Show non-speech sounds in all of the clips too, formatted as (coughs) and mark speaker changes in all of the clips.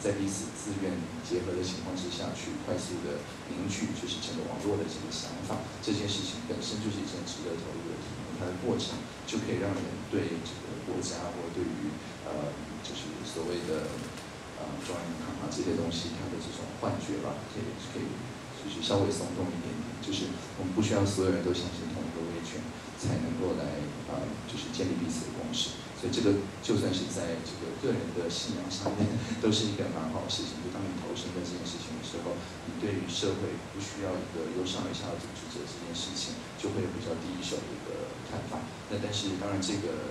Speaker 1: 在彼此自愿结合的情况之下去快速的凝聚，就是整个网络的这个想法，这件事情本身就是一件值得投入的题目，它的过程就可以让人对这个国家或对于呃就是所谓的呃中央银行啊这些东西，它的这种幻觉吧，可以可以就是稍微松动一点点，就是我们不需要所有人都相信同一个威权，才能够来啊就是建立彼此的共识。所以这个就算是在这个个人的信仰上面，都是一个蛮好的事情。就当你投身在这件事情的时候，你对于社会不需要一个由上而下的组织者这件事情，就会有比较第一手的一个看法。那但是当然，这个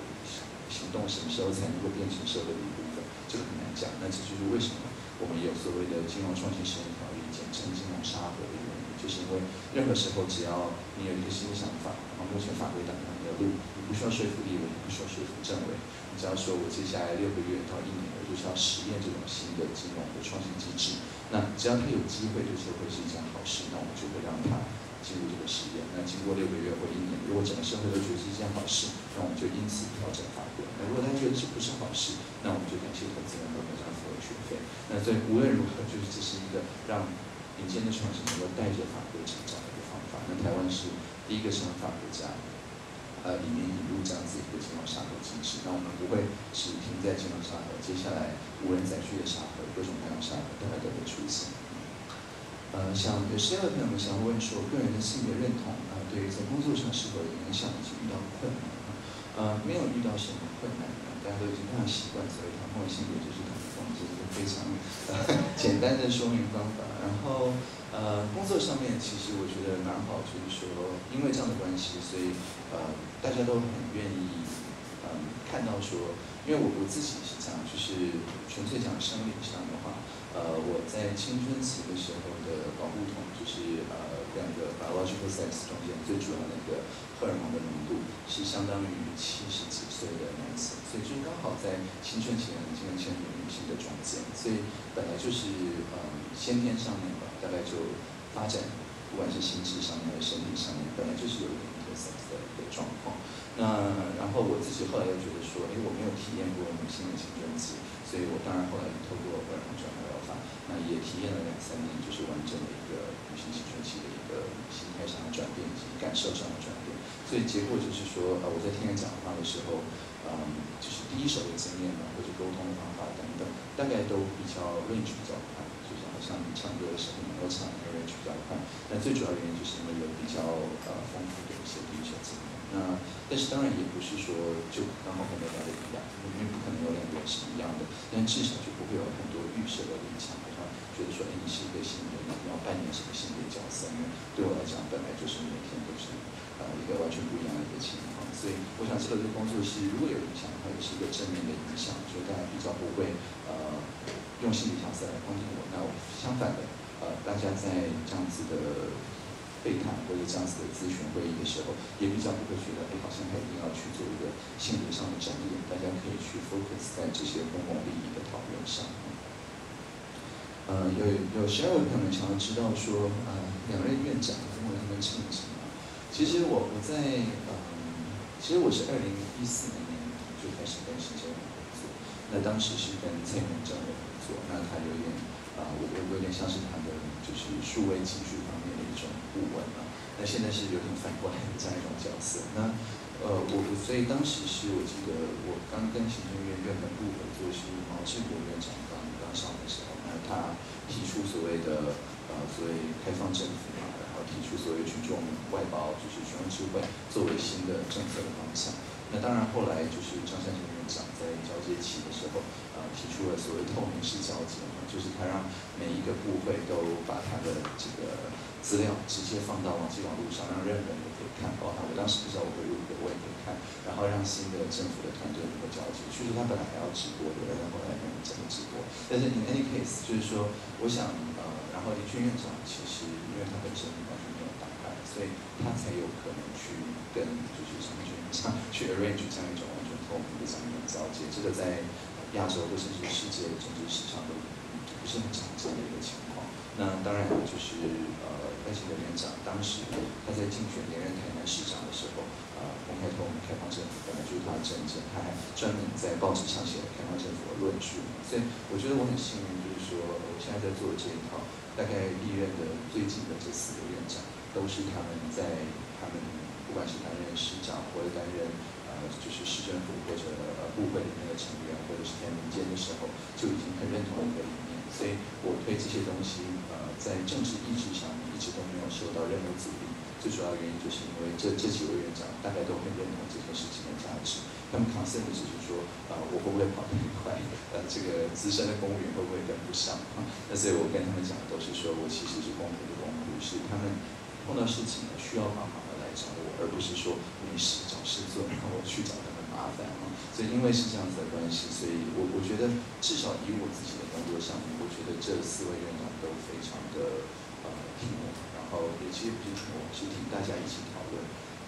Speaker 1: 行动什么时候才能够变成社会的一部分，这个很难讲。那这就是为什么我们有所谓的金融创新实验条例，简称金融沙盒的原因，就是因为任何时候只要你有一个新的想法，然后目前法规当中的路。不需要说服立委，不需要说服政委，你只要说我接下来六个月到一年，我就是要实验这种新的金融的创新机制。那只要他有机会对社会是一件好事，那我们就会让他进入这个实验。那经过六个月或一年，如果整个社会都觉得是一件好事，那我们就因此调整法规。那如果他觉得这不是好事，那我们就感谢投资人和国家付了学费。那所以无论如何，就是这是一个让民间的创新能够带着法规成长的一个方法。那台湾是第一个商法国家。呃，里面引入这样子一个金融沙盒机制，那我们不会只停在金融沙盒，接下来无人载具的沙盒，各种各样沙盒大概都会出现。呃，像有些朋友们想问说，个人的性别认同啊，对于在工作上是否有影响，以及遇到困难呃，没有遇到什么困难，大家都已经非常习惯所谓谈风性别就，是非常呃简单的说明方法。然后。呃，工作上面其实我觉得蛮好，就是说，因为这样的关系，所以呃，大家都很愿意嗯看到说，因为我我自己是这样，就是纯粹讲生理上的话，呃，我在青春期的时候的保护筒，就是呃两个 biological sex 中间最主要那个荷尔蒙的浓度是相当于七十几岁的男性，所以就刚好在青春期的年轻人和女性的中间，所以本来就是嗯先天上面吧。大概就发展，不管是心智上面还是身体上面，本来就是有一点 intersex 的一个状况。那然后我自己后来又觉得说，哎，我没有体验过女性的青春期，所以我当然后来透过荷尔蒙转化疗法，那也体验了两三年，就是完整的一个女性青春期的一个心态上的转变以及感受上的转变。所以结果就是说，呃，我在听人讲话的时候，嗯，就是第一手的经验嘛，或者沟通的方法等等，大概都比较 range 比较快。像你唱歌的时候能够唱的 range 比较快，但最主要原因就是因为有比较呃丰富的一些第一手经验。那但是当然也不是说就刚好跟大家的一样，因为不可能有两个人是一样的，但至少就不会有很多预设的立场，好像觉得说哎你是一个新人，你要扮演什么性别角色？因为对我来讲本来就是每天都是呃一个完全不一样的一个情况，所以我想这个对工作是如果有影响的话，也是一个正面的影响，就大家比较不会呃。用心理角色来框定我，那相反的，呃，大家在这样子的会谈或者这样子的咨询会议的时候，也比较不会觉得，哎，好像他一定要去做一个性别上的整理，大家可以去 focus 在这些公共利益的讨论上。呃，有有十二位朋友想要知道说，呃，两任院长跟我他们称什么？其实我我在，呃，其实我是二零一四年年就开始跟新疆合作，那当时是跟蔡永正的。那他有点啊，我我有点像是他的就是数位技术部门嘛。那现在是有点反过来的这样一种角色。那呃，我所以当时是我记得我刚跟行政院院本部合作是毛志国院长刚刚上的时候，那他提出所谓的呃所谓开放政府嘛，然后提出所谓群众外包，就是群众智慧作为新的政策的方向。那当然后来就是张善政院长在交接期的时候。提出了所谓透明式交接嘛，就是他让每一个部会都把他的这个资料直接放到网际网络上，让任何人都可以看。包括我当时不知道我会录的，我也可以看。然后让新的政府的团队能够交接。据说他本来还要直播的，但后来没有怎么直播。但是 in any case，就是说，我想呃，然后林俊院长其实因为他本身完全没有档案，所以他才有可能去跟就是什么院长去 arrange 这样一种完全透明的这样一种交接。这个在亚洲或甚至世界政治史上都不是很常见的一个情况。那当然就是呃，赖清德院长当时他在竞选连任台南市长的时候，呃，公开透明开放政府本来就是他的政见，他还专门在报纸上写了开放政府的论述。所以我觉得我很幸运，就是说我现在在做这一套，大概历任的最近的这四个院长，都是他们在他们不管是担任市长或者担任呃就是市政府或者呃部会里面的成员，或者是在民间的时候，就已经很认同一个理念。所以我推这些东西，呃，在政治意志上一直都没有受到任何阻力。最主要原因就是因为这这几位院长大概都很认同这件事情的价值。他们 concern 的只是说，呃，我会不会跑得很快？呃，这个资深的公务员会不会跟不上？啊，那所以我跟他们讲的都是说我其实是公平的公务，是他们碰到事情呢需要帮忙的来找我，而不是说没事找事做，然后我去找他麻烦啊。所以因为是这样子的关系，所以我我觉得至少以我自己的工作上面，我觉得这四位院长都非常的呃听我，然后也其实不是听我，是听大家一起讨论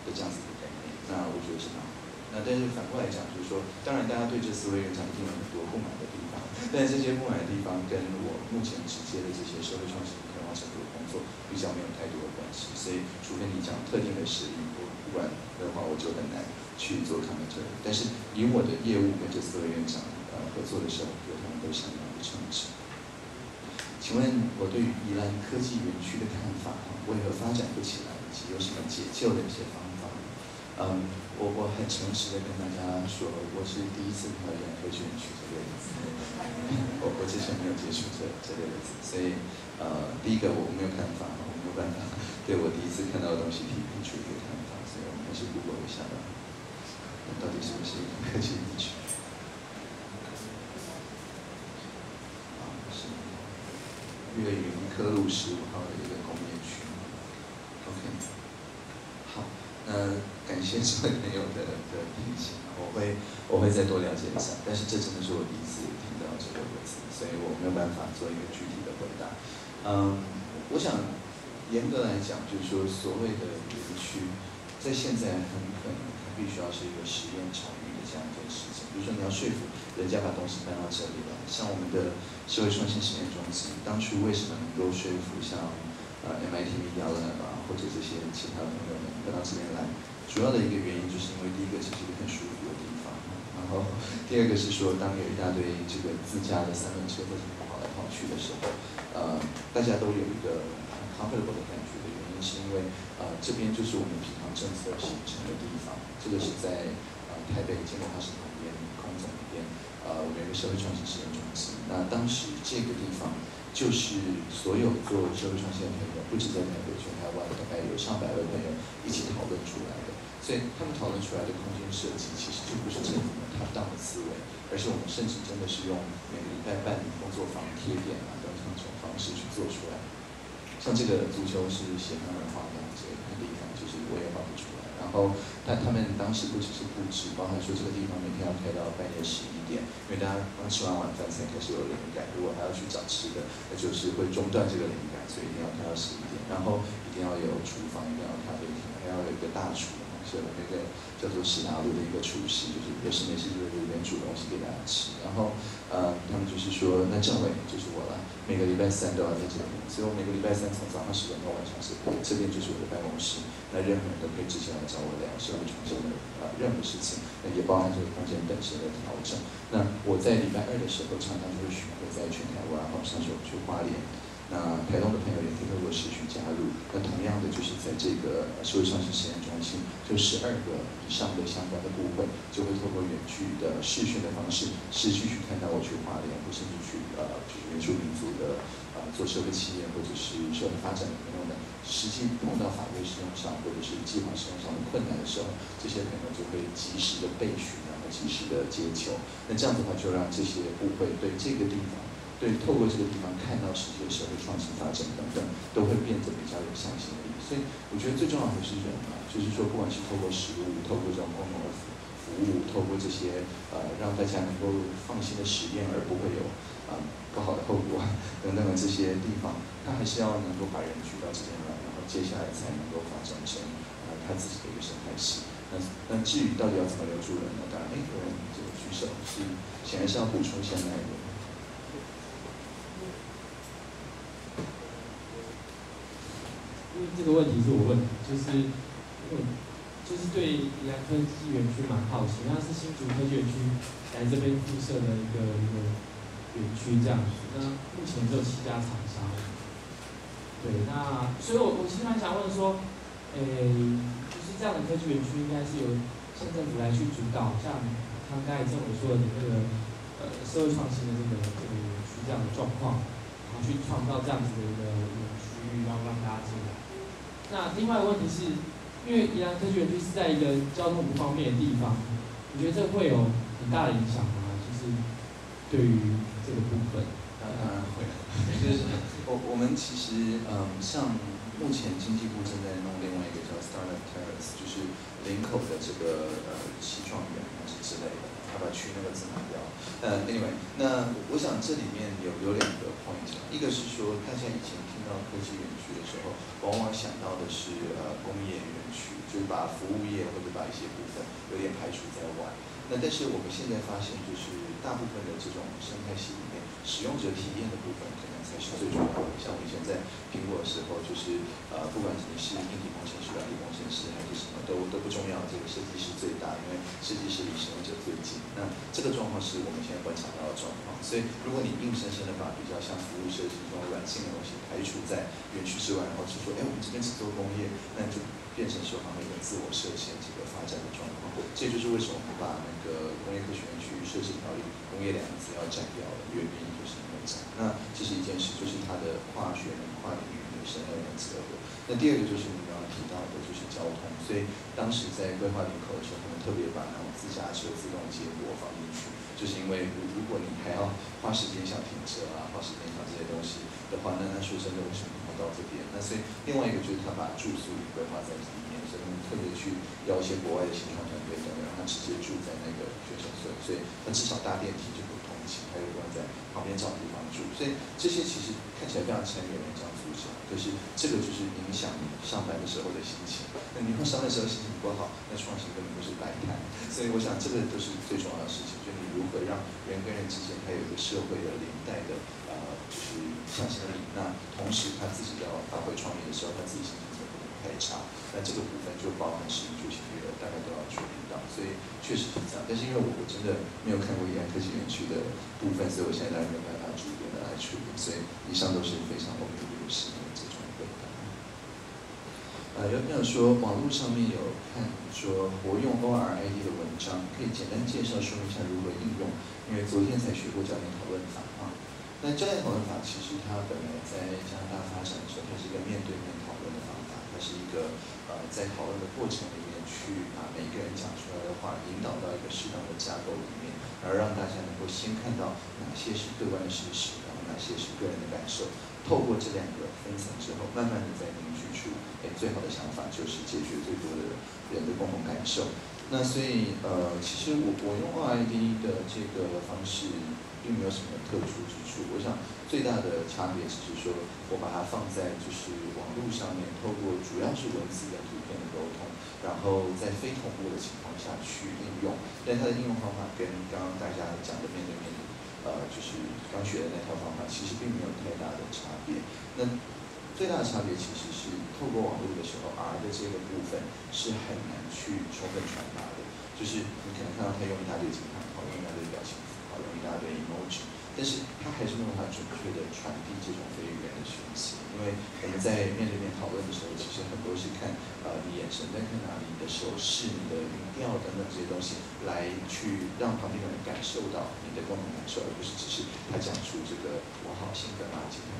Speaker 1: 的这样子的概念。那我觉得是蛮好。那但是反过来讲，就是说，当然大家对这四位院长一定有很多不满的地方，但这些不满的地方跟我目前直接的这些社会创新开发程度的工作比较没有太多的关系，所以除非你讲特定的实例，不管的话，我就很难去做他们这。但是以我的业务跟这四位院长呃合作的时候，我他们都相当的称职。请问我对于宜兰科技园区的看法，为何发展不起来，以及有什么解救的一些方法？嗯，我我很诚实的跟大家说，我是第一次看到宜兰“科技园区”这个字，我我之前没有接触这这类的字，所以呃，第一个我没有看法，我没有办法对我第一次看到的东西提出一个我们还是 Google 一下吧，到底是不是一个科技园区？啊，是粤云科路十五号的一个工业区，OK。好，那，感谢这位朋友的的提醒，我会我会再多了解一下。但是这真的是我第一次听到这个词，所以我没有办法做一个具体的回答。嗯，我想严格来讲，就是说所谓的园区，在现在很可能它必须要是一个实验场域的这样一件事情。比如说你要说服人家把东西搬到这里来，像我们的社会创新实验中心，当初为什么能够说服像？呃，MIT Media Lab 啊，或者这些其他的朋友们搬到这边来，主要的一个原因就是因为第一个，这是一个很舒服的地方，然后第二个是说，当有一大堆这个自家的三轮车或者跑来跑去的时候，呃，大家都有一个 comfortable 的感觉，是因为呃，这边就是我们平常政策形成的地方，这个是在呃台北建国大厦旁边空总那边，呃，我们有个社会创新实验中心，那当时这个地方。就是所有做社会创新的朋友，不止在台北，全台湾大概有上百位朋友一起讨论出来的。所以他们讨论出来的空间设计，其实就不是政府们他当的思维，而是我们甚至真的是用每个礼拜办理工作坊贴点啊等等这种方式去做出来的。像这个足球是写他们画的，这个地方就是我也画不出来。然后，但他们当时不只是布置，包含说这个地方每天要开到半夜十一点，因为大家刚吃完晚饭才开始有灵感，如果还要去找吃的，那就是会中断这个灵感，所以一定要开到十一点。然后一定要有厨房，一定要有咖啡厅，还要有一个大厨，所以我那个叫做史达路的一个厨师，就是有事没事就在这边煮东西给大家吃。然后，呃，他们就是说，那政委就是我了，每个礼拜三都要在这边，所以我每个礼拜三从早上十点到晚上十点，这边就是我的办公室。那任何人都可以直接来找我聊社会创新的啊任何事情，那也包含这个空间本身的调整。那我在礼拜二的时候常常就会巡回在全台湾，然后上手去花莲。那台东的朋友也可以透过视讯加入。那同样的就是在这个社会创新实验中心，就十二个以上的相关的部分，就会透过远距的视讯的方式，持续去看到我去华联，或甚至去呃就是原住民族的呃做社会企业或者是社会发展的朋友们。实际碰到法律使用上或者是计划使用上的困难的时候，这些朋友就会及时的备询，然后及时的接球。那这样子的话，就让这些部会对这个地方，对透过这个地方看到世界社会创新发展等等，都会变得比较有向心力。所以我觉得最重要的是人啊，就是说不管是透过实物，透过这种公共的服服务，透过这些呃让大家能够放心的实验，而不会有啊不好的后果等等的这些地方，他还是要能够把人聚到这边来。然后接下来才能够发展成呃他自己的一个生态系。那那至于到底要怎么留住人呢？当然，哎，有人这个举手是显然是要补充一下内容。
Speaker 2: 因为这个问题是我问的，就是问，就是对宜兰科技园区蛮好奇，那是新竹科技园区来这边附设的一个一个园区这样子。那目前只有七家厂商。对，那所以我我其实蛮想问说，诶，就是这样的科技园区应该是由县政府来去主导，像他刚才政府说的那个呃社会创新的这个这个园区这样的状况，然后去创造这样子的一个园区，然后让大家进。那另外一个问题是，因为宜兰科技园区是在一个交通不方便的地方，你觉得这会有很大的影响吗？就是对于这个部分，
Speaker 1: 当然会，就是我我们其实嗯，像目前经济部正在弄另外一个叫 Startup Terrace，就是林口的这个呃西创园还是之类的，要不要去那个字拿掉？呃，Anyway，那我想这里面有有两个 point，一个是说大家以前听到科技园区的时候，往往想到的是呃工业园区，就是把服务业或者把一些部分有点排除在外。那但是我们现在发现，就是大部分的这种生态系里面，使用者体验的部分可能是最重要的。像我以前在苹果的时候，就是呃，不管你是硬体工程师、软体工程师还是什么，都都不重要，这个设计师最大，因为设计师离使用者最近。那这个状况是我们现在观察到的状况。所以，如果你硬生生的把比较像服务设计这种软性的东西排除在园区之外，然后就说，哎，我们这边只做工业，那就变成说好像一个自我设限这个发展的状况。这就是为什么我们把那个工业科学园区设计条例“工业”两个字要占掉了，原因就是因为这样。那这是一件事，就是它的跨学能、跨领域的深要能结合。那第二个就是你刚刚提到的，就是交通。所以当时在规划林口的时候，我们特别把那种自驾车自动接驳放进去，就是因为如如果你还要花时间想停车啊、花时间想这些东西的话，那那说真的为什么要到这边？那所以另外一个就是他把住宿也规划在里面，特别去邀一些国外的新创团队等等，让他直接住在那个学生村，所以他至少搭电梯就不通勤，他有人在旁边找地方住，所以这些其实看起来非常前沿的这样组织，可是这个就是影响你上班的时候的心情。那你上班的时候心情不好，那创新根本就是白谈。所以我想这个都是最重要的事情，就你如何让人跟人之间还有一个社会的连带的呃，就是向心力。那同时他自己要发挥创意的时候，他自己心情太差。那这个部分就包含食衣住行娱乐，大概都要处理到。所以确实是这样。但是因为我我真的没有看过宜安科技园区的部分，所以我现在当然没有办法主动的来处理。所以以上都是非常我们的优势的这种回答。呃，有朋友说网络上面有看说活用 ORID 的文章，可以简单介绍说明一下如何应用。因为昨天才学过教练讨论法啊。那教练讨论法其实它本来在加拿大发展的时候，它是一个面对面，是一个呃在讨论的过程里面去把每个人讲出来的话引导到一个适当的架构里面，而让大家能够先看到哪些是客观的事实，然后哪些是个人的感受。透过这两个分层之后，慢慢的再凝聚出，哎，最好的想法就是解决最多的人的共同感受。那所以，呃，其实我我用 OID 的这个方式，并没有什么特殊之处。我想最大的差别只是说，我把它放在就是网络上面，透过主要是文字跟图片的沟通，然后在非同步的情况下去应用。但它的应用方法跟刚刚大家讲的面对面。呃，就是刚学的那套方法，其实并没有太大的差别。那最大的差别其实是透过网络的时候，R 的这个部分是很难去充分传达的。就是你可能看到他用一大堆景象，好用一大堆表情符号，用一大堆 emoji，但是他还是没有办法准确的传递这种非语言的讯息。因为我们在面对面讨论的时候，其实很多是看呃你眼神在看哪里，你的手势、你的语调等等这些东西，来去让旁边的人感受到你的共同感受，而不是只是他讲出这个我好兴奋啊，今天，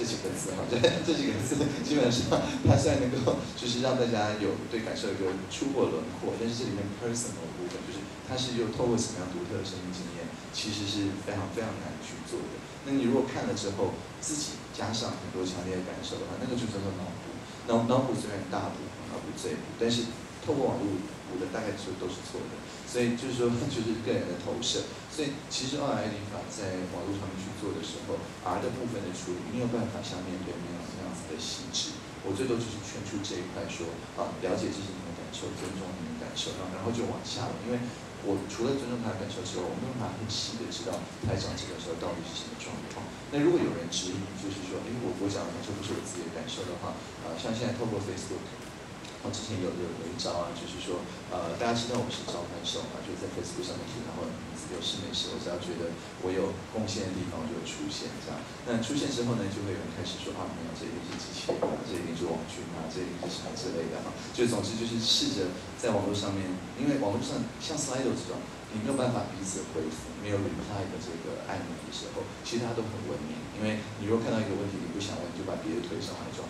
Speaker 1: 这几个字哈，这 (laughs) 这几个字基本上它虽然能够就是让大家有对感受一个初步轮廓，但是这里面 personal 部分就是它是又透过什么样独特的生命经验，其实是非常非常难去做的。那你如果看了之后自己加上很多强烈的感受的话，那个就叫做脑补。脑脑补虽然大补，脑补最补，但是透过网络补的大概就都是错的。所以就是说，(laughs) 就是个人的投射。所以其实 OID 法在网络上面去做的时候，R 的部分的处理没有办法像面对面这样子的细致。我最多就是圈出这一块，说啊，了解这是你的感受，尊重你的感受，然后然后就往下了。因为我除了尊重他的感受之外，我没有办法很细的知道他讲这个时候到底是什么状况。那如果有人质疑，就是说，哎，我我讲的感受不是我自己的感受的话，啊，像现在透过 Facebook。我之前有有有一招啊，就是说，呃，大家知道我是招拍手嘛，就是在 Facebook 上面提到我的名字，有事没事，我只要觉得我有贡献的地方，就会出现这样。那出现之后呢，就会有人开始说啊，没有，这一定是机器人啊，这一定是网军啊，这一定是什么之类的哈。就总之就是试着在网络上面，因为网络上像 Slido 这种。你没有办法彼此回复，没有 reply 的这个按钮的时候，其实大家都很文明。因为你如果看到一个问题，你不想问，你就把别的推上来就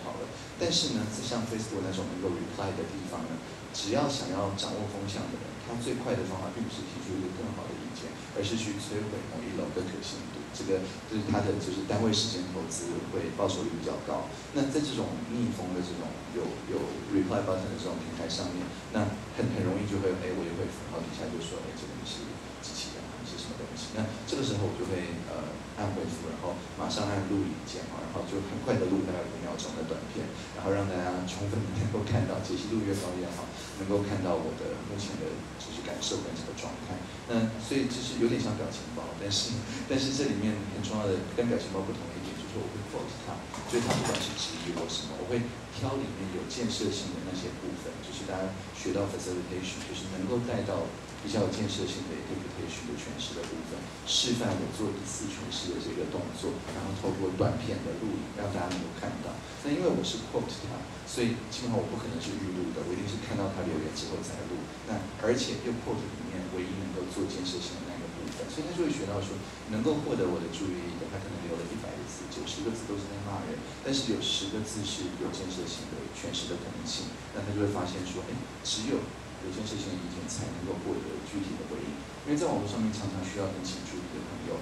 Speaker 1: 好了。但是呢，像 Facebook 那种能够 reply 的地方呢，只要想要掌握风向的人，他最快的方法并不是提出一个更好的意见，而是去摧毁某一楼的可信度。这个就是他的就是单位时间投资会报酬率比较高。那在这种逆风的这种有有 reply button 的这种平台上面，那很很容易就会哎我就会然后底下就说哎这个是机器人是什么东西？那这个时候我就会呃。按回复，然后马上按录影键嘛，然后就很快的录大概五秒钟的短片，然后让大家充分能够看到解析度越高越好，能够看到我的目前的就是感受跟这个状态。那所以就是有点像表情包，但是但是这里面很重要的跟表情包不同的一点就是我会 quote 它，就是它不管是质疑我什么，我会挑里面有建设性的那些部分，就是大家学到 facilitation，就是能够带到。比较有建设性的 interpretation 的诠释的部分，示范我做一次诠释的这个动作，然后透过短片的录影让大家能够看到。那因为我是 quote 他，所以基本上我不可能是预录的，我一定是看到他留言之后才录。那而且又 quote 里面唯一能够做建设性的那个部分，所以他就会学到说，能够获得我的注意力的，他可能留了一百个字，九十个字都是在骂人，但是有十个字是有建设性的诠释的可能性，那他就会发现说，哎，只有。有件事情的意见才能够获得具体的回应，因为在网络上面常常需要跟请注意的朋友，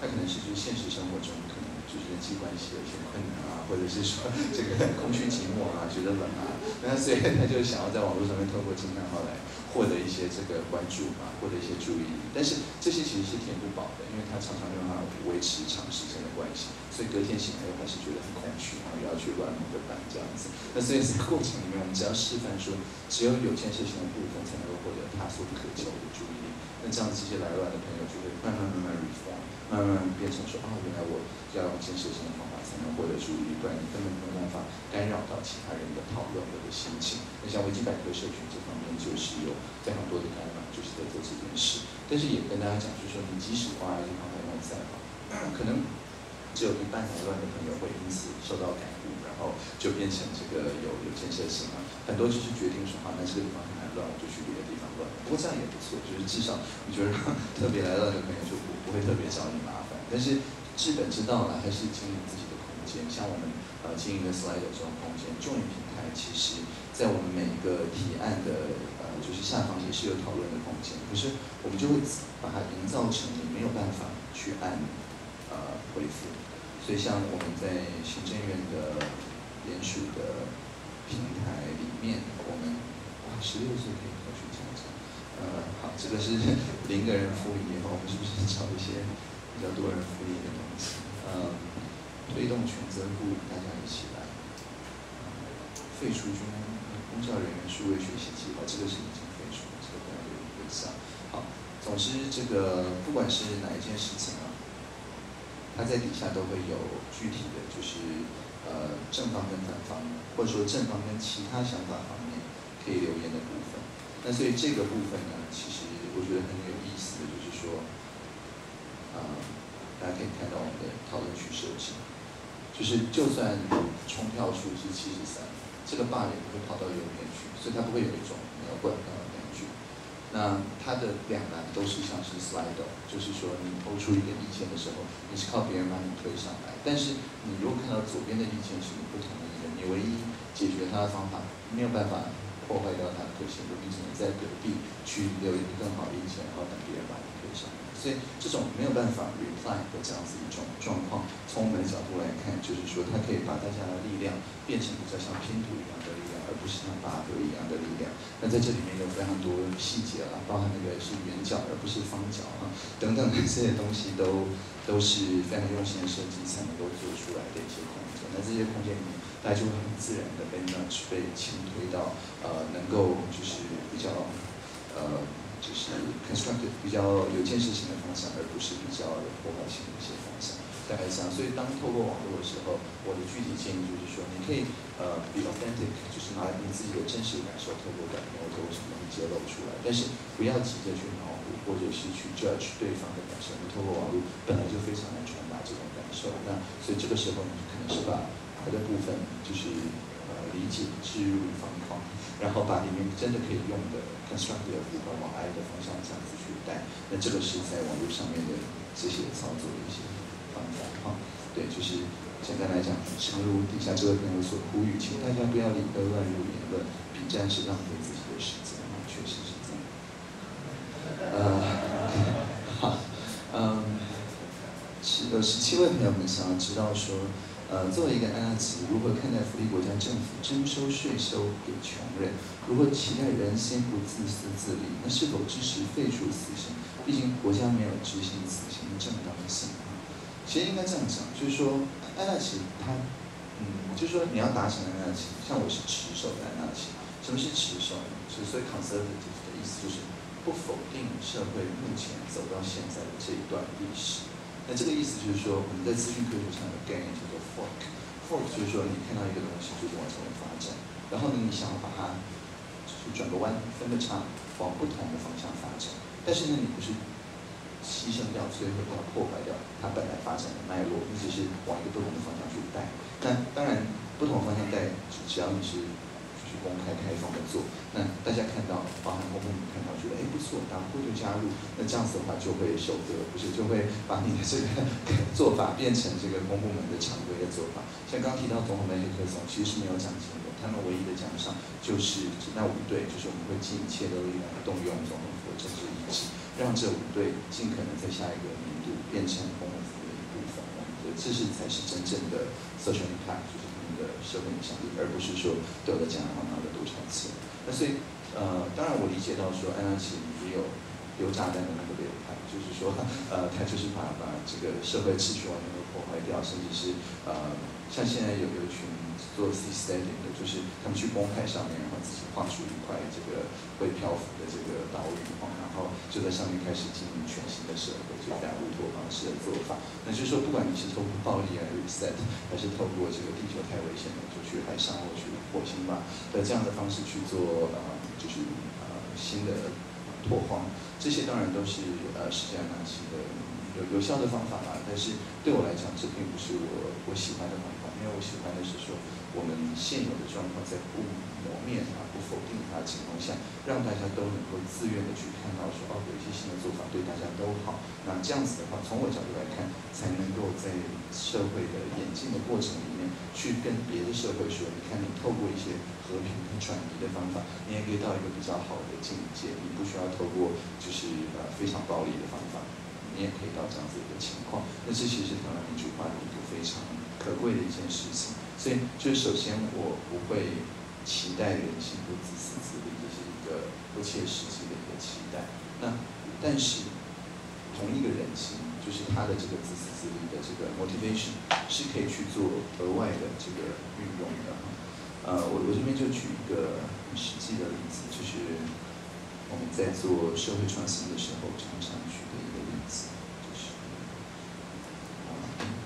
Speaker 1: 他可能是就现实生活中就是人际关系有一些困难啊，或者是说这个 (laughs) 空虚寂寞啊，觉得冷啊，那所以他就想要在网络上面透过惊叹号来获得一些这个关注啊，获得一些注意力。但是这些其实是填不饱的，因为他常常用它维持长时间的关系，所以隔天醒来又还是觉得很空虚，然后又要去乱弄个板这样子。那所以这个过程里面，我们只要示范说，只有有建设性的部分才能够获得他所渴求的注意力。那这样子，这些来乱的朋友就会慢慢慢慢 reform，慢慢变成说，哦，原来我要用建设性的方法才能获得注意力，不然你根本没有办法干扰到其他人的讨论或者心情。那像维基百科社群这方面，就是有非常多的干扰，就是在做这件事。但是也跟大家讲，就是说，你即使花了一方面再好，可能。只有一半来乱的朋友会因此受到感悟，然后就变成这个有有建设性了。很多就是决定说，好，那这个地方很难乱，我就去别的地方乱。不过这样也不错，就是至少你觉得特别来乱的朋友就会特别找你麻烦。但是治本之道呢，还是经营自己的空间。像我们呃经营的 Slide 这种空间，众人平台，其实在我们每一个提案的呃就是下方也是有讨论的空间。可是我们就会把它营造成你没有办法去按呃回复。所以，像我们在行政院的联署的平台里面，我们哇，十六岁可以投去参加。呃，好，这个是零个人福利以后，我们是不是找一些比较多人福利的东西？呃，推动权责部，大家一起来。废除军公教人员数位学习计划，这个是已经废除，这个大家有印象。好，总之这个不管是哪一件事情啊。它在底下都会有具体的，就是呃正方跟反方，或者说正方跟其他想法方面可以留言的部分。那所以这个部分呢，其实我觉得很有意思的就是说，呃，大家可以看到我们的讨论区设置，就是就算冲票数是七十三，这个霸也不会跑到右边去，所以它不会有一种没有管道。那它的两栏都是像是 slide，就是说你抛出一个意见的时候，你是靠别人把你推上来。但是你如果看到左边的意见是你不同意的，你唯一解决它的方法没有办法破坏掉他的可信度，你只能在隔壁去留一个更好的意见，然后等别人把你推上来。所以这种没有办法 reply 的这样子一种状况，从我们的角度来看，就是说它可以把大家的力量变成比较像拼图一样的。而不是像拔河一样的力量。那在这里面有非常多细节了，包含那个是圆角而不是方角啊，等等这些东西都都是非常用心的设计才能够做出来的一些空间。那这些空间里面，大家就会很自然的被那被倾推到呃能够就是比较呃就是 construct 比较有建设性的方向，而不是比较有破坏性的一些方向。大概这样。所以当透过网络的时候，我的具体建议就是说，你可以呃 be authentic，就是拿你自己的真实感受透过短片或者什么东西揭露出来，但是不要急着去脑补或者是去 judge 对方的感受。你透过网络本来就非常难传达这种感受，那所以这个时候你可能是把爱的部分就是呃理解置入于方框，然后把里面真的可以用的 constructive 部分往爱的方向这样子去带。那这个是在网络上面的这些操作的一些。方法哈，对，就是简单来讲，诚如底下这位朋友所呼吁，请大家不要立刻乱入言论比战是浪费自己的时间啊，确实是这样。呃，(laughs) 好，嗯，十呃十七位朋友们想要知道说，呃，作为一个安纳奇，如何看待福利国家政府征收税收给穷人？如何期待人先不自私自利？那是否支持废除死刑？毕竟国家没有执行死刑的正当性。其实应该这样讲，就是说，安纳奇他，嗯，就是说你要达成安纳奇，像我是持守的安纳奇。什么是持守呢？是所以 conservative 的意思就是不否定社会目前走到现在的这一段历史。那这个意思就是说，我们在资讯科学上的概念叫做 fork。fork 就是说，你看到一个东西就是往前面发展，然后呢，你想要把它就是转个弯，分个叉，往不同的方向发展。但是呢，你不是。牺牲掉，所以会把它破坏掉它本来发展的脉络，你只是往一个不同的方向去带。那当然，不同方向带，只要你是去公开开放的做，那大家看到，包含公部门看到，觉得哎不错，党部就加入，那这样子的话就会守则，不是就会把你的这个做法变成这个公部门的常规的做法。像刚提到总统那些特首，其实是没有奖金的，他们唯一的奖赏就是那五队，就是我们会尽一切的力量动用总统。让这五队尽可能在下一个年度变成公共服务的一部分，我觉得这是才是真正的 social impact，就是他们的社会影响力，而不是说得了奖然后拿了多少钱。那所以，呃，当然我理解到说安纳奇也有丢炸弹的那个流派，就是说，呃，他就是把把这个社会秩序完全都破坏掉，甚至是呃，像现在有有一群做 C standing 的，就是他们去公开上面，然后自己画出一块这个会漂浮的这个岛屿，然后就在上面开始经营全新的社会，就非常乌托邦式的做法。那就是说，不管你是透过暴力来 reset，还是透过这个地球太危险了，就去海上或去火星吧的这样的方式去做，呃，就是呃新的拓荒，这些当然都是呃实践蛮期的有有效的方法啦。但是对我来讲，这并不是我我喜欢的方法，因为我喜欢的是说。我们现有的状况，在不磨灭它、不否定它的情况下，让大家都能够自愿的去看到，说哦，有一些新的做法对大家都好。那这样子的话，从我角度来看，才能够在社会的演进的过程里面，去跟别的社会说，你看，你透过一些和平和转移的方法，你也可以到一个比较好的境界。你不需要透过就是呃非常暴力的方法，你也可以到这样子一个情况。那这其实是台湾民主化的一个非常可贵的一件事情。所以，就首先，我不会期待人性不自私自利，这是一个不切实际的一个期待。那，但是，同一个人性，就是他的这个自私自利的这个 motivation，是可以去做额外的这个运用的。呃，我我这边就举一个很实际的例子，就是我们在做社会创新的时候，常常举的一个例子。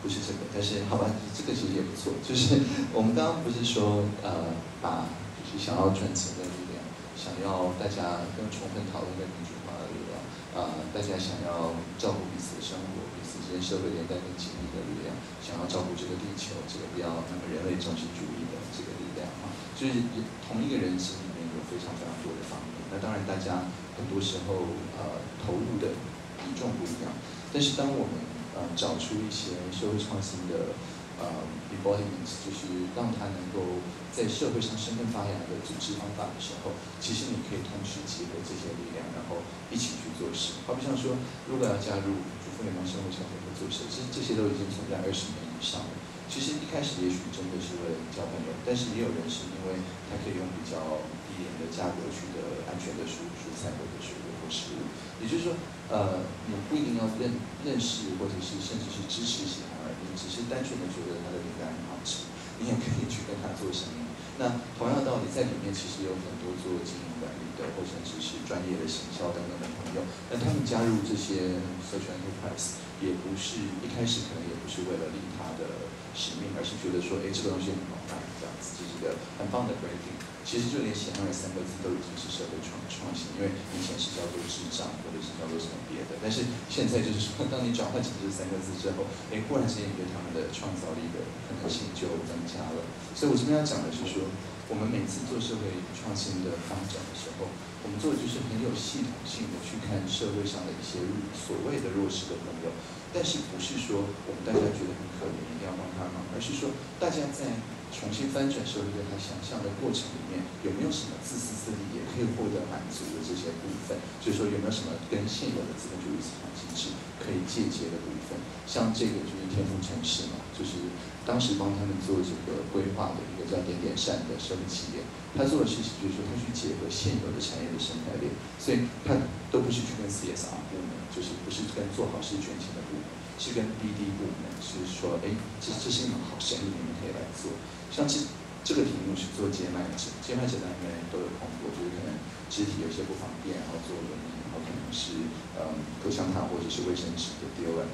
Speaker 1: 不是这个，但是好吧，这个其实也不错。就是 (laughs) 我们刚刚不是说，呃，把就是想要赚钱的力量，想要大家更充分讨论的民主化的力量，啊，大家想要照顾彼此的生活，彼此之间社会连带更紧密的力量，想要照顾这个地球，这个不要那么人类重心主义的这个力量啊，就是同一个人心里面有非常非常多的方面。那当然，大家很多时候呃投入的比重不一样，但是当我们呃，找出一些社会创新的呃 embodiments，就是让它能够在社会上生根发芽的组织方法的时候，其实你可以同时结合这些力量，然后一起去做事。好比像说，如果要加入主妇联盟生活小组合作社，其实这些都已经存在二十年以上了。其实一开始也许真的是为了交朋友，但是也有人是因为他可以用比较低廉的价格取得安全的蔬蔬菜或者水果或食物，也就是说。呃，你不一定要认认识，或者是甚至是支持喜欢而已，只是单纯的觉得他的饼干很好吃，你也可以去跟他做生意。那同样道理，在里面其实有很多做经营管理的，或甚至是专业的行销等等的朋友，那他们加入这些 social enterprise，也不是一开始可能也不是为了利他的使命，而是觉得说，哎，这个东西很好卖，样子，这是一个很棒的 branding。其实就连“显爱”三个字都已经是社会创创新，因为以前是叫做智障，或者是叫做什么别的，但是现在就是说，当你转换成这三个字之后，哎，忽然之间对他们的创造力的可能性就增加了。所以我这边要讲的是说，我们每次做社会创新的发展的时候，我们做的就是很有系统性的去看社会上的一些所谓的弱势的朋友，但是不是说我们大家觉得很可怜，一定要帮他忙，而是说大家在。重新翻转社会对他想象的过程里面，有没有什么自私自利也可以获得满足的这些部分？就是说，有没有什么跟现有的资本主义市场机制可以借鉴的部分？像这个就是天赋城市嘛，就是当时帮他们做这个规划的一个叫点点善的社会企业，他做的事情就是说，他去结合现有的产业的生态链，所以他都不是去跟 CSR 部门，就是不是跟做好事捐钱的部门，是跟 BD 部门，是说，哎，这这是一门好生意，你们可以来做。像这这个题目是做接麦者，接脉者大家都有碰过，就是可能肢体有些不方便，然后做轮椅，可能是嗯口香糖或者是卫生纸的丢了。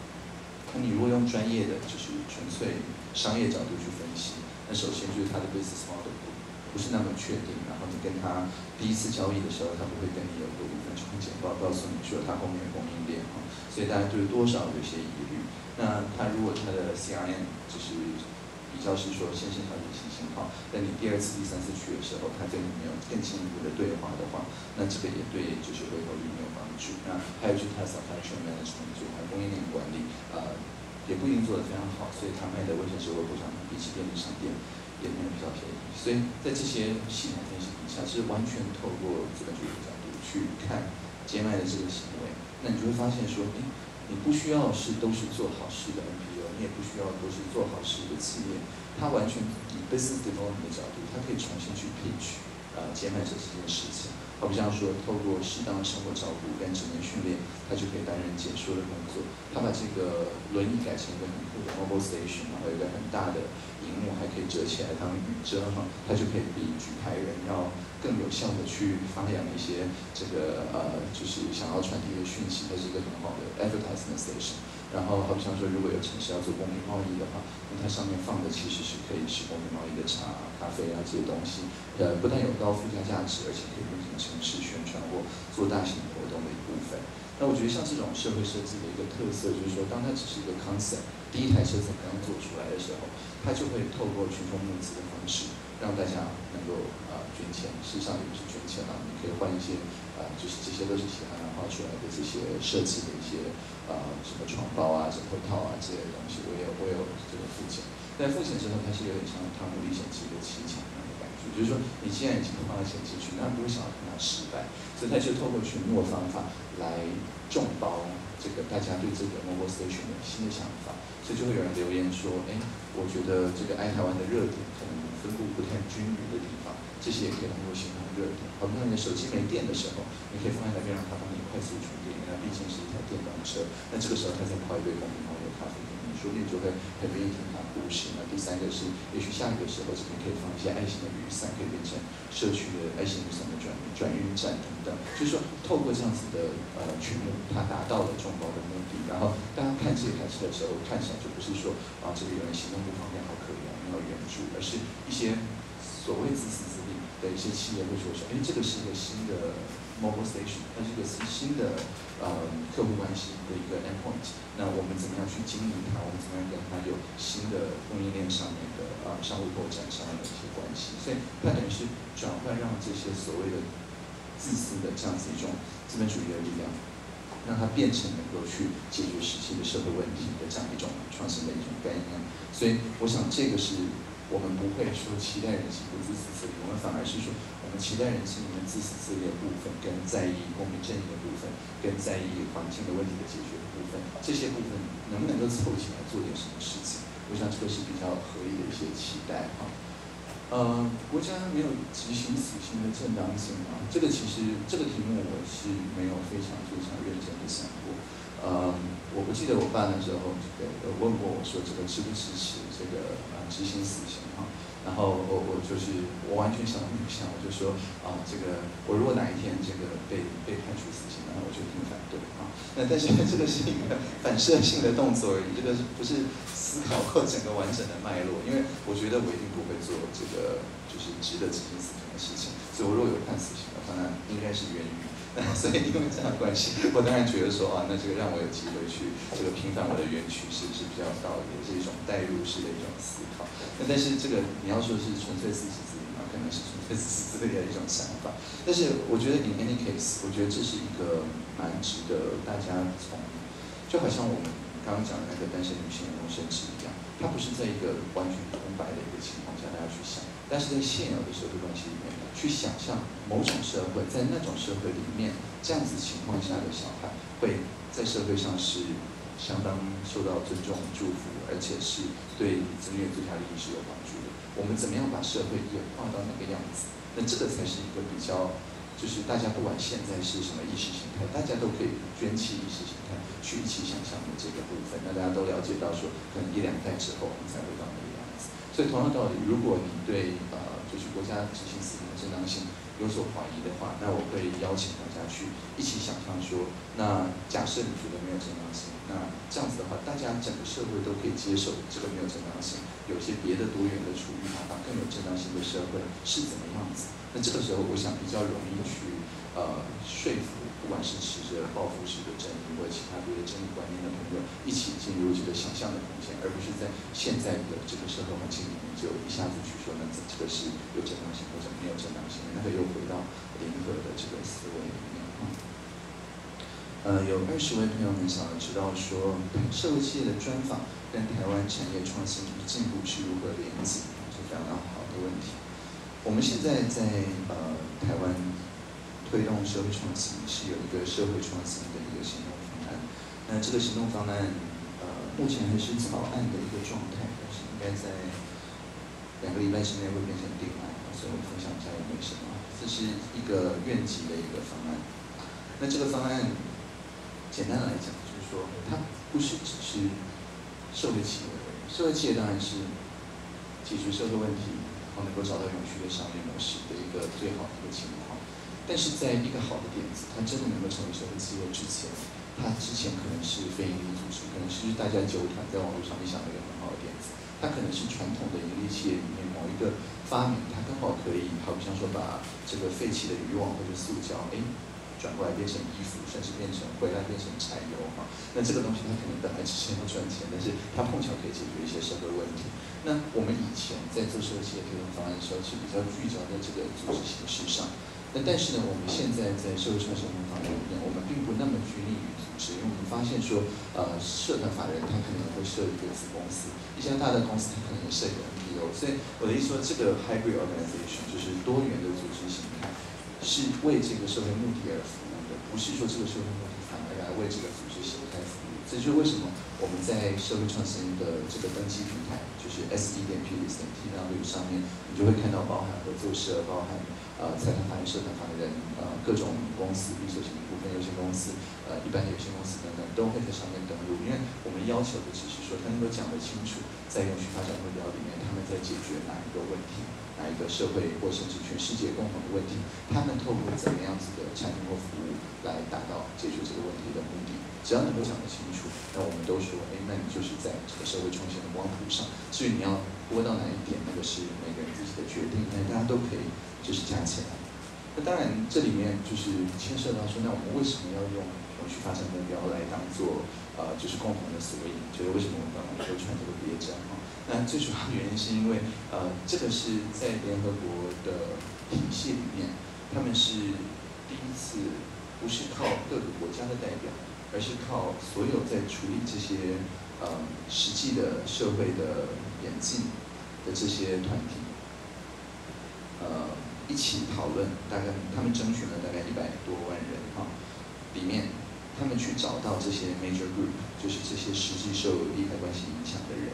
Speaker 1: 那你如果用专业的，就是纯粹商业角度去分析，那首先就是他的 business model 不是那么确定，然后你跟他第一次交易的时候，他不会跟你有个五分钟简报告诉你说他后面的供应链哈，所以大家对多少有些疑虑。那他如果他的 CRM 就是。比较是说先生条件信心好，但你第二次、第三次去的时候，他跟你没有更进一步的对话的话，那这个也对就是回头率那还有就是他 supply chain management 就还供应链管理，呃，也不一定做得非常好，所以他卖的卫生纸、微波厂比起便利商店也没有比较便宜。所以在这些系统分析底下，是完全透过资本主义的角度去看接卖的这个行为，那你就会发现说，诶，你不需要是都是做好事的 NPO。你也不需要都是做好事的企业，它完全以 business development 的角度，它可以重新去 pitch，呃，接卖这这件事情。好比像说，透过适当的生活照顾跟职能训练，他就可以担任解说的工作。他把这个轮椅改成一个很酷的 mobile station，然后有一个很大的荧幕，还可以折起来当雨遮哈，他就可以比举牌人要更有效的去发扬一些这个呃，就是想要传递的讯息。它是一个很好的 advertisement station。然后，好比像说，如果有城市要做公平贸易的话，那它上面放的其实是可以是公平贸易的茶、咖啡啊这些东西，呃，不但有高附加价值，而且可以变成城市宣传或做大型活动的一部分。那我觉得像这种社会设计的一个特色，就是说，当它只是一个 concept，第一台车子刚刚做出来的时候，它就会透过群众募资的方式，让大家能够啊捐钱。事实上也不是捐钱啊，你可以换一些啊，就是这些都是其他人画出来的这些设计的一些。啊，什么床包啊、枕头套啊这些东西，我也我有这个付钱。在付钱之后，它是有点像《汤姆历险记》的七强那样的感觉，就是说你既然已经花了钱进去，那不会想要看它失败，所以他就透过群募的方法来众包这个大家对这个 mobile station 的新的想法，所以就会有人留言说，哎，我觉得这个爱台湾的热点可能分布不太均匀的地方，这些也可以通过形成热点。好比说你的手机没电的时候，你可以放在那边，让它帮你快速充电。它毕竟是一台电动车，那这个时候它再泡一杯公平朋友咖啡给你，说不定就会很愿意听他故事。那第三个是，也许下一个时候这边可以放一些爱心的雨伞，可以变成社区的爱心雨伞的转转运站等等。就是说，透过这样子的呃群目，它达到了众包的目的。然后大家看这些台车的时候，看起来就不是说啊这个有人行动不方便，好可怜，没有援助，而是一些所谓自私自利的一些企业会说说，哎，这个是一个新的。Mobile Station，它是一个新的呃客户关系的一个 endpoint。那我们怎么样去经营它？我们怎么样跟它有新的供应链上面的呃商务拓展上面的一些关系？所以它等于是转换让这些所谓的自私的这样子一种资本主义的力量，让它变成能够去解决实际的社会问题的这样一种创新的一种概念。所以我想这个是我们不会说期待人性不自私自利，我们反而是说。我们期待人性里面自私自利的部分，跟在意公平正义的部分，跟在意环境的问题的解决的部分，这些部分能不能够凑起来做点什么事情？我想这个是比较合理的一些期待哈。呃，国家没有执行死刑的正当性啊，这个其实这个题目我是没有非常非常认真的想过。呃，我不记得我爸那时候这个问过我说这个支不支持这个呃执行死刑哈。然后我我就是我完全想都没有想，我就说啊，这个我如果哪一天这个被被判处死刑，然后我就一定反对啊。那但是这个是一个反射性的动作而已，这个不是思考过整个完整的脉络。因为我觉得我一定不会做这个就是值得执行死刑的事情，所以我如果有判死刑的话，那应该是源于。(laughs) 所以因为这样的关系，我当然觉得说啊，那这个让我有机会去这个平反我的冤屈，是是比较道理，是一种代入式的一种思考。那但是这个你要说是纯粹自私自利嘛，可能是纯粹自私自利的一种想法。但是我觉得 in any case，我觉得这是一个蛮值得大家从，就好像我们刚刚讲的那个单身女性的生殖一样，它不是在一个完全空白的一个情况下大家去想，但是在现有的社会关系里面。去想象某种社会，在那种社会里面，这样子情况下的小孩，会在社会上是相当受到尊重、祝福，而且是对子女最佳利益是有帮助的。我们怎么样把社会演化到那个样子？那这个才是一个比较，就是大家不管现在是什么意识形态，大家都可以捐弃意识形态，去一起想象的这个部分。那大家都了解到说，可能一两代之后，我们才会到那。所以同样道理，如果你对呃。就是国家执行死刑的正当性有所怀疑的话，那我会邀请大家去一起想象说，那假设你觉得没有正当性，那这样子的话，大家整个社会都可以接受这个没有正当性，有些别的多元的处理方法更有正当性的社会是怎么样子？那这个时候，我想比较容易去呃说服。不管是持着报复式的正义，或者其他别的正义观念的朋友，一起进入这个想象的空间，而不是在现在的这个社会环境里面就一下子去说，那这个是有正当性或者没有正当性，那个又回到联合的这个思维里面啊。呃，有二十位朋友们想要知道说，社会企业的专访跟台湾产业创新与进步是如何连接，是非常好的问题。我们现在在呃台湾。推动社会创新是有一个社会创新的一个行动方案，那这个行动方案呃目前还是草案的一个状态，但是应该在两个礼拜之内会变成定案，所以我分享一下有为什么。这是一个院级的一个方案，那这个方案简单来讲就是说，它不是只是社会企业，社会企业当然是解决社会问题，然后能够找到永续的商业模式的一个最好的一个情况。但是在一个好的点子，它真的能够成为社会企业之前，它之前可能是非营利组织，可能是大家纠团在网络上面想了一个很好的点子，它可能是传统的盈利企业里面某一个发明，它刚好可以，好比像说把这个废弃的渔网或者塑胶，哎，转过来变成衣服，甚至变成回来变成柴油哈，那这个东西它可能本来只是要赚钱，但是它碰巧可以解决一些社会问题。那我们以前在做社会企业推动方案的时候，是比较聚焦在这个组织形式上。那但是呢，我们现在在社会创新方面，我们并不那么拘泥于组织，因为我们发现说，呃，社团法人他可能会设一个子公司，一家大的公司他可能也设一个 NPO，所以我的意思说，这个 hybrid organization 就是多元的组织形态，是为这个社会目的而服务的，不是说这个社会目的反而来为这个组织形态服务。这就是为什么我们在社会创新的这个登记平台，就是 S 一点 P 点 TW 上面，你就会看到包含合作社，包含。呃，财团法人、社团法人，呃，各种公司、闭锁型股份有限公司，呃，一般的有限公司等等，都会在上面登录。因为我们要求的只是说，他能够讲得清楚，在永续发展目标里面，他们在解决哪一个问题，哪一个社会或甚至全世界共同的问题，他们透过怎么样子的产品或服务来达到解决这个问题的目的。只要能够讲得清楚，那我们都说，哎，那你就是在这个社会创新的光谱上。至于你要播到哪一点，那个是每个人自己的决定，那大家都可以。就是加起来，那当然这里面就是牵涉到说，那我们为什么要用永续发展目标来当做呃就是共同的索引？就是为什么我们刚刚说穿这个别针啊？那最主要的原因是因为呃这个是在联合国的体系里面，他们是第一次不是靠各个国家的代表，而是靠所有在处理这些呃实际的社会的演进的这些团体，呃。一起讨论，大概他们征询了大概一百多万人哈，里面他们去找到这些 major group，就是这些实际受利害关系影响的人。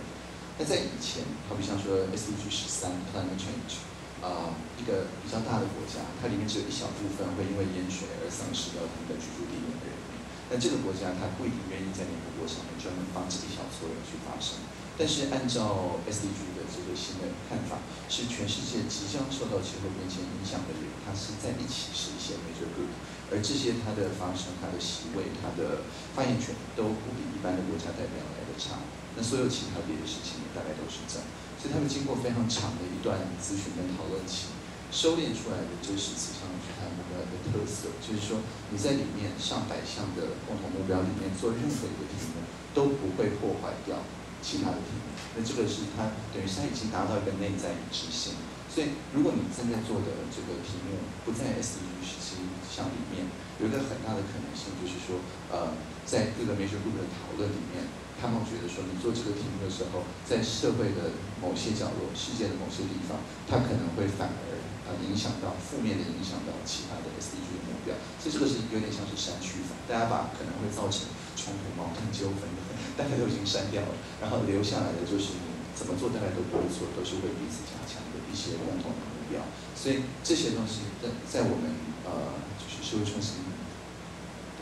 Speaker 1: 那在以前，好比像说 SDG 十三 climate change，啊，一个比较大的国家，它里面只有一小部分会因为淹水而丧失掉他们的居住地点的人民。那这个国家它不一定愿意在联合国上面专门帮这一小撮人去发声。但是按照 SDG 的这个新的看法，是全世界即将受到气候变迁影响的人，它是在一起实现 major group，而这些它的发生、它的席位、它的发言权都不比一般的国家代表来的差。那所有其他别的事情大概都是这样，所以他们经过非常长的一段咨询跟讨论期，收敛出来的就是此项去谈目标的特色，就是说你在里面上百项的共同目标里面做任何一个题目。都不会破坏掉其他的题目，那这个是它等于是它已经达到一个内在一致性。所以如果你正在做的这个题目不在 SDG 十七项里面，有一个很大的可能性就是说，呃，在各个 major group 的讨论里面，他们觉得说你做这个题目的时候，在社会的某些角落、世界的某些地方，它可能会反而呃影响到负面的影响到其他的 SDG 的目标。所以这个是有点像是删去法，大家把可能会造成。冲突、矛盾、纠纷，大家都已经删掉了，然后留下来的就是你怎么做，大概都不会做，都是为彼此加强的一些共同的目标。所以这些东西在在我们呃就是社会创新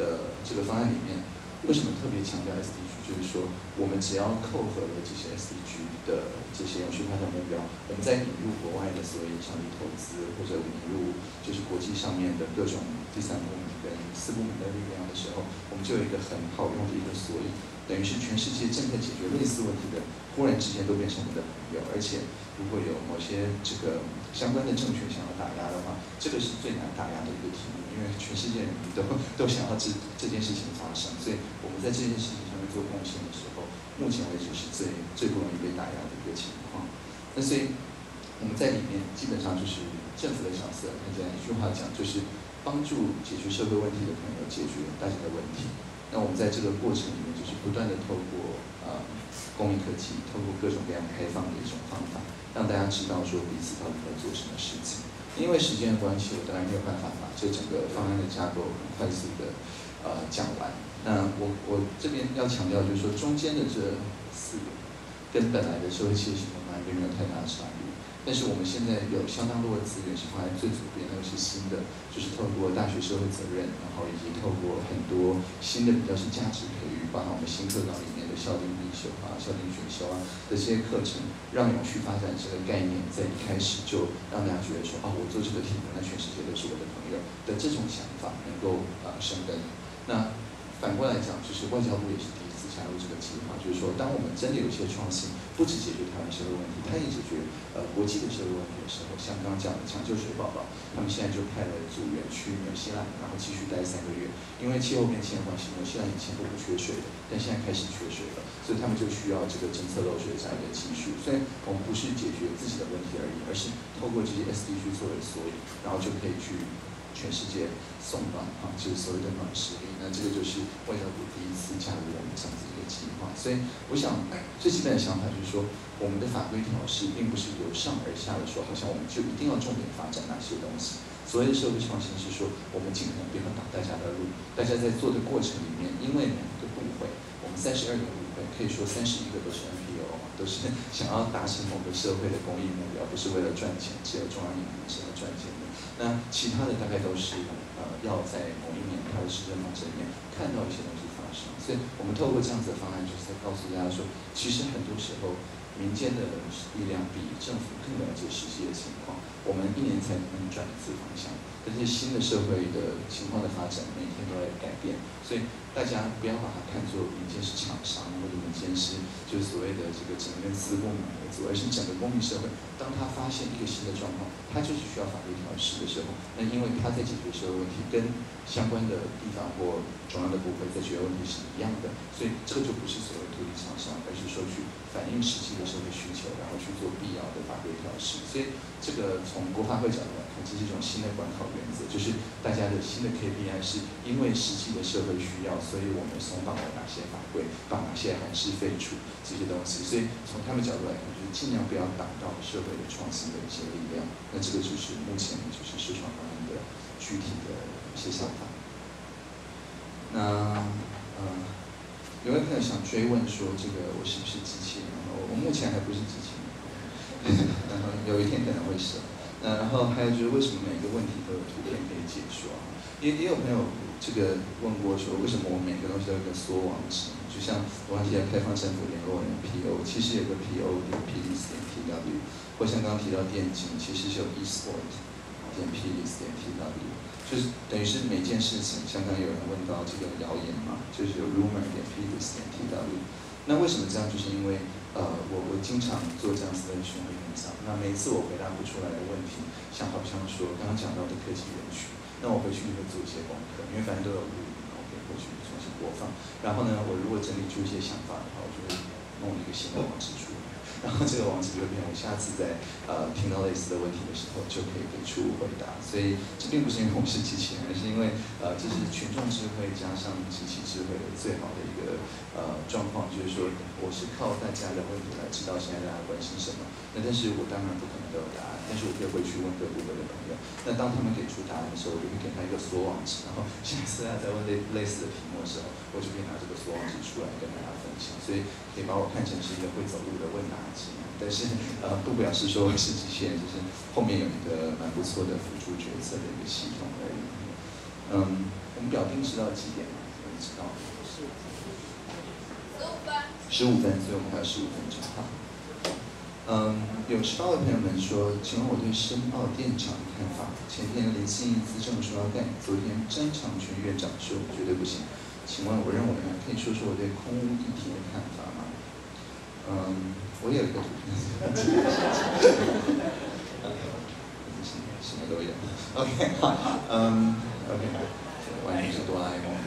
Speaker 1: 的这个方案里面，为什么特别强调 SDG？就是说，我们只要扣合了这些 SDG 的这些永续发展目标，我们在引入国外的所谓影响力投资，或者引入就是国际上面的各种第三部门跟四部门的力量的时候，我们就有一个很好用的一个索引，等于是全世界正在解决类似问题的，忽然之间都变成我们的朋友，而且如果有某些这个相关的政权想要打压的话，这个是最难打压的一个题目，因为全世界人都都想要这这件事情发生，所以我们在这件事情。做贡献的时候，目前为止是最最不容易被打压的一个情况。那所以我们在里面基本上就是政府的角色，很简单一句话讲，就是帮助解决社会问题的朋友解决大家的问题。那我们在这个过程里面，就是不断的透过呃公民科技，透过各种各样开放的一种方法，让大家知道说彼此到底在做什么事情。因为时间的关系，我当然没有办法把这整个方案的架构很快速的呃讲完。那我我这边要强调，就是说中间的这四个跟本来的社会企业行动方案并没有太大的差异。但是我们现在有相当多的资源是放在最左边，那个是新的，就是透过大学社会责任，然后以及透过很多新的比较是价值培育，包含我们新课纲里面的校定必修啊、校定选修啊的这些课程，让永续发展这个概念在一开始就让大家觉得说，哦，我做这个题目，那全世界都是我的朋友的这种想法能够啊生根。那反过来讲，就是外交部也是第一次加入这个计划，就是说，当我们真的有一些创新，不只解决台湾社会问题，它也解决呃国际的社会问题的时候，像刚刚讲的抢救水宝宝，他们现在就派了组员去纽西兰，然后继续待三个月，因为气候变迁的关系，纽西兰以前都不缺水的，但现在开始缺水了，所以他们就需要这个侦测漏水这样一个技术。所以我们不是解决自己的问题而已，而是透过这些 SDG 作为索引，然后就可以去。全世界送暖啊，就是所谓的暖实力。那这个就是外交部第一次加入我们这样子一个计划。所以我想最基本的想法就是说，我们的法规调试并不是由上而下的说，好像我们就一定要重点发展哪些东西。所谓的社会创新是说，我们尽可能不要挡大家的路。大家在做的过程里面，因为每一个部会，我们三十二个部会，可以说三十一个都是 NPO 都是 (laughs) 想要达成某个社会的公益目标，不是为了赚钱，只有中央银行是要赚钱的。那其他的大概都是呃要在某一年他的施政方针里面看到一些东西发生，所以我们透过这样子的方案，就是在告诉大家说，其实很多时候民间的力量比政府更了解实际的情况。我们一年才能转一次方向。但是新的社会的情况的发展，每天都在改变，所以大家不要把它看作一件是厂商，或者一件是就是所谓的这个只能跟私共为主，而是整个公民社会，当他发现一个新的状况，他就是需要法律调试的时候，那因为他在解决社会问题，跟相关的地方或中央的部会在解决问题是一样的，所以这个就不是所谓土地厂商，而是说去反映实际的社会需求，然后去做必要的法律调试。所以这个从国发会角度来看，这是一种新的管考。原则就是大家的新的 KPI 是因为实际的社会需要，所以我们松绑了哪些法规，把哪些还是废除这些东西。所以从他们角度来看，就是尽量不要挡到社会的创新的一些力量。那这个就是目前就是市场方面的具体的一些想法。那呃，有位朋友想追问说，这个我是不是机器人？我我目前还不是机器人，(laughs) 然后有一天可能会是。那然后还有就是为什么每个问题都有图片可以解说啊？也也有朋友这个问过说，为什么我每个东西都有个缩网址？就像我刚提到开放政府联络人 PO，其实有个 PO 点 PDS 点 TW，或像刚刚提到电竞，其实是有 eSport 点 PDS 点 TW，就是等于是每件事情，像刚刚有人问到这个谣言嘛，就是有 rumor 点 PDS 点 TW。那为什么这样？就是因为呃，我我经常做这样子的询问演讲，那每次我回答不出来的问题，像好像说刚刚讲到的科技园区。那我回去就会做一些功课，因为反正都有录音，我可以回去重新播放。然后呢，我如果整理出一些想法的话，我就会弄一个新的网址出来。然后这个网址就变，我下次在呃听到类似的问题的时候，就可以给出回答。所以这并不是因为我是机器人，而是因为呃这是群众智慧加上机器智慧的最好的一个呃状况，就是说我是靠大家的问题来知道现在大家关心什么。那但是我当然不可能都有答案，但是我可以回去问各部门的朋友。那当他们给出答案的时候，我就会给他一个锁网址，然后下次大家在问类类似的题目的时候，我就可以拿这个锁网址出来跟大家所以可以把我看成是一个会走路的问答机。但是呃，不表示说是机器人，就是后面有一个蛮不错的辅助决策的一个系统而已。嗯，我们表定是到几点？我们知道。十五分。十五分，所以我们还有十五分钟哈。嗯，有十八位朋友们说，请问我对申奥电厂的看法？前天林信义资政说要盖，昨天张长全院长说绝对不行。请问我认为呢，可以说说我对空屋议题的看法吗？嗯。我有一个图片，(laughs) 什么都有。OK，好，嗯，OK，完全是哆啦 A 梦的。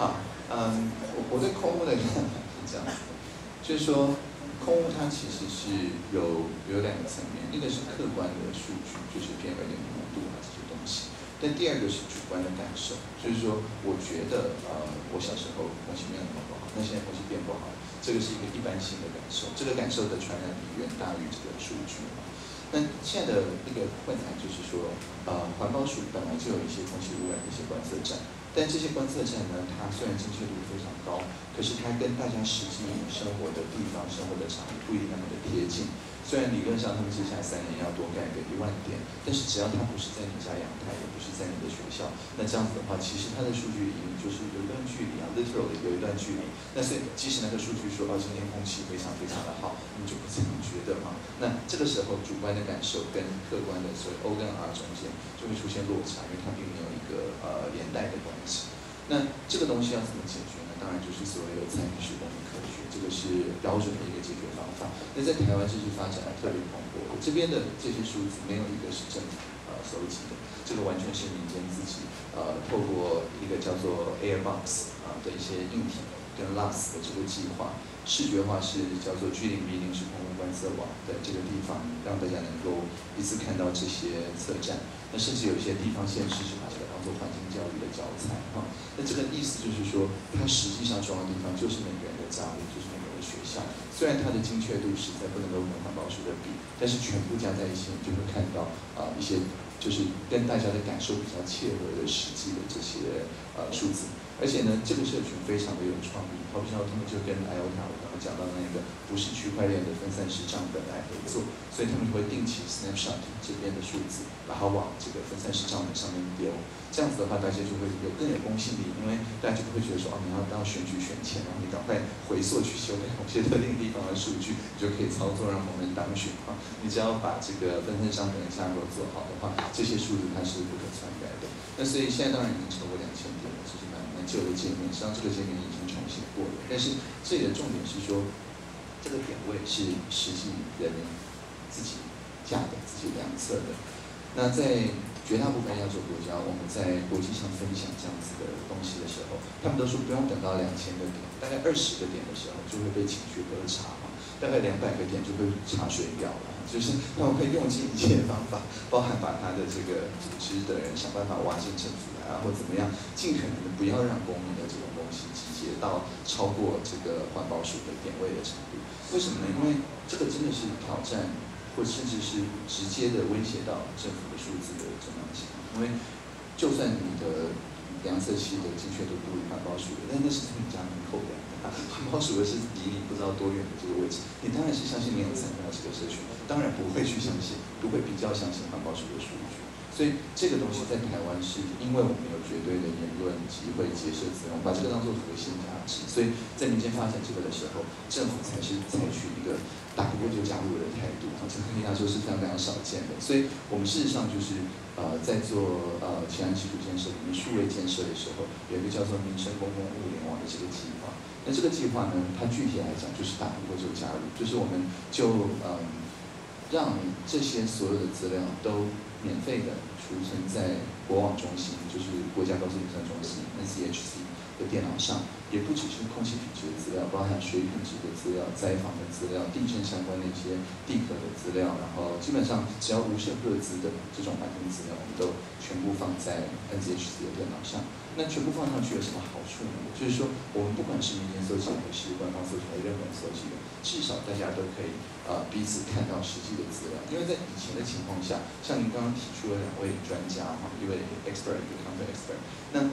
Speaker 1: 好，嗯，我我对空屋的看法是这样子的，就是说，空屋它其实是有有两个层面，一个是客观的数据，就是二点五度啊这些东西，但第二个是主观的感受，就是说，我觉得呃，我小时候空气没有那么不好，那现在空气变不好。这个是一个一般性的感受，这个感受的传染力远大于这个数据。那现在的那个困难就是说，呃，环保署本来就有一些空气污染的一些观测站，但这些观测站呢，它虽然精确度非常高，可是它跟大家实际生活的地方、生活的场域不一定那么的贴近。虽然理论上他们接下来三年要多盖个一万点，但是只要它不是在你家阳台，也不是在你的学校，那这样子的话，其实它的数据已经就是有一段距离啊，literally 有一段距离。那所以即使那个数据说哦今天空气非常非常的好，你就不这么觉得嘛？那这个时候主观的感受跟客观的所以 O 跟 R 中间就会出现落差，因为它并没有一个呃连带的关系。那这个东西要怎么解决呢？当然就是所谓的参与式公民科学，这个是标准的一个解。那在台湾这些发展还特别蓬勃，这边的这些数字没有一个是政府呃收集的，这个完全是民间自己呃透过一个叫做 Airbox 啊的一些硬体跟 LAS 的这个计划，视觉化是叫做 G 零 B 零是空污观测网的这个地方，让大家能够一次看到这些测站。那甚至有一些地方县市是把这个当做环境教育的教材哈。那这个意思就是说，它实际上装的地方就是每个人的家里，就是每个学校。虽然它的精确度实在不能够跟环保署的比，但是全部加在一起，你就会看到啊一些就是跟大家的感受比较切合的实际的这些呃数字。而且呢，这个社群非常的有创意，好比说他们就跟 IOTA 讲到那个不是区块链的分散式账本来合作，所以他们会定期 snapshot 这边的数字，然后往这个分散式账本上面丢。这样子的话，大家就会有更有公信力，因为大家就不会觉得说，哦，你要当选举选前，然后你赶快回溯去修改某些特定地方的数据，你就可以操作让某人当选啊。你只要把这个分散账本的架构做好的话，这些数字它是不可篡改的。那所以现在当然已经超过两千点了，其实蛮蛮。旧的界面，实际上这个界面已经过。但是这里的重点是说，这个点位是实际人民自己架的、自己量测的。那在绝大部分亚洲国家，我们在国际上分享这样子的东西的时候，他们都说不用等到两千个点，大概二十个点的时候就会被请去喝茶嘛。大概两百个点就会查水表了，就是他们会用尽一切方法，包含把他的这个组织的人想办法挖进政府来。然后怎么样，尽可能的不要让公民的这个到超过这个环保署的点位的程度。为什么呢？因为这个真的是挑战，或甚至是直接的威胁到政府的数字的重要性。因为就算你的量测器的精确度不如环保署的，但那是从你家门口量的，环保署的是离你不知道多远的这个位置，你当然是相信你有参加这个社群，当然不会去相信，不会比较相信环保署的数据。所以这个东西在台湾是因为我们有绝对的言论机会、结社资源，把这个当做核心价值。所以在民间发展这个的时候，政府才是采取一个打不过就加入的态度。啊，这个应该说是非常非常少见的。所以我们事实上就是呃在做呃前安基础建设里面数位建设的时候，有一个叫做民生公共物联网的这个计划。那这个计划呢，它具体来讲就是打不过就加入，就是我们就嗯让这些所有的资料都。免费的储存在国网中心，就是国家高速运算中心 （NCHC） 的电脑上，也不只是空气品质的资料，包含水品质的资料、灾防的资料、地震相关的一些地壳的资料，然后基本上只要无涉各资的这种环境资料，我们都全部放在 NCHC 的电脑上。那全部放上去有什么好处呢？就是说，我们不管是民间搜集还是官方搜集还是任何搜集的，至少大家都可以呃彼此看到实际的资料。因为在以前的情况下，像您刚刚提出了两位专家哈，一位 expert 一个 counter expert，那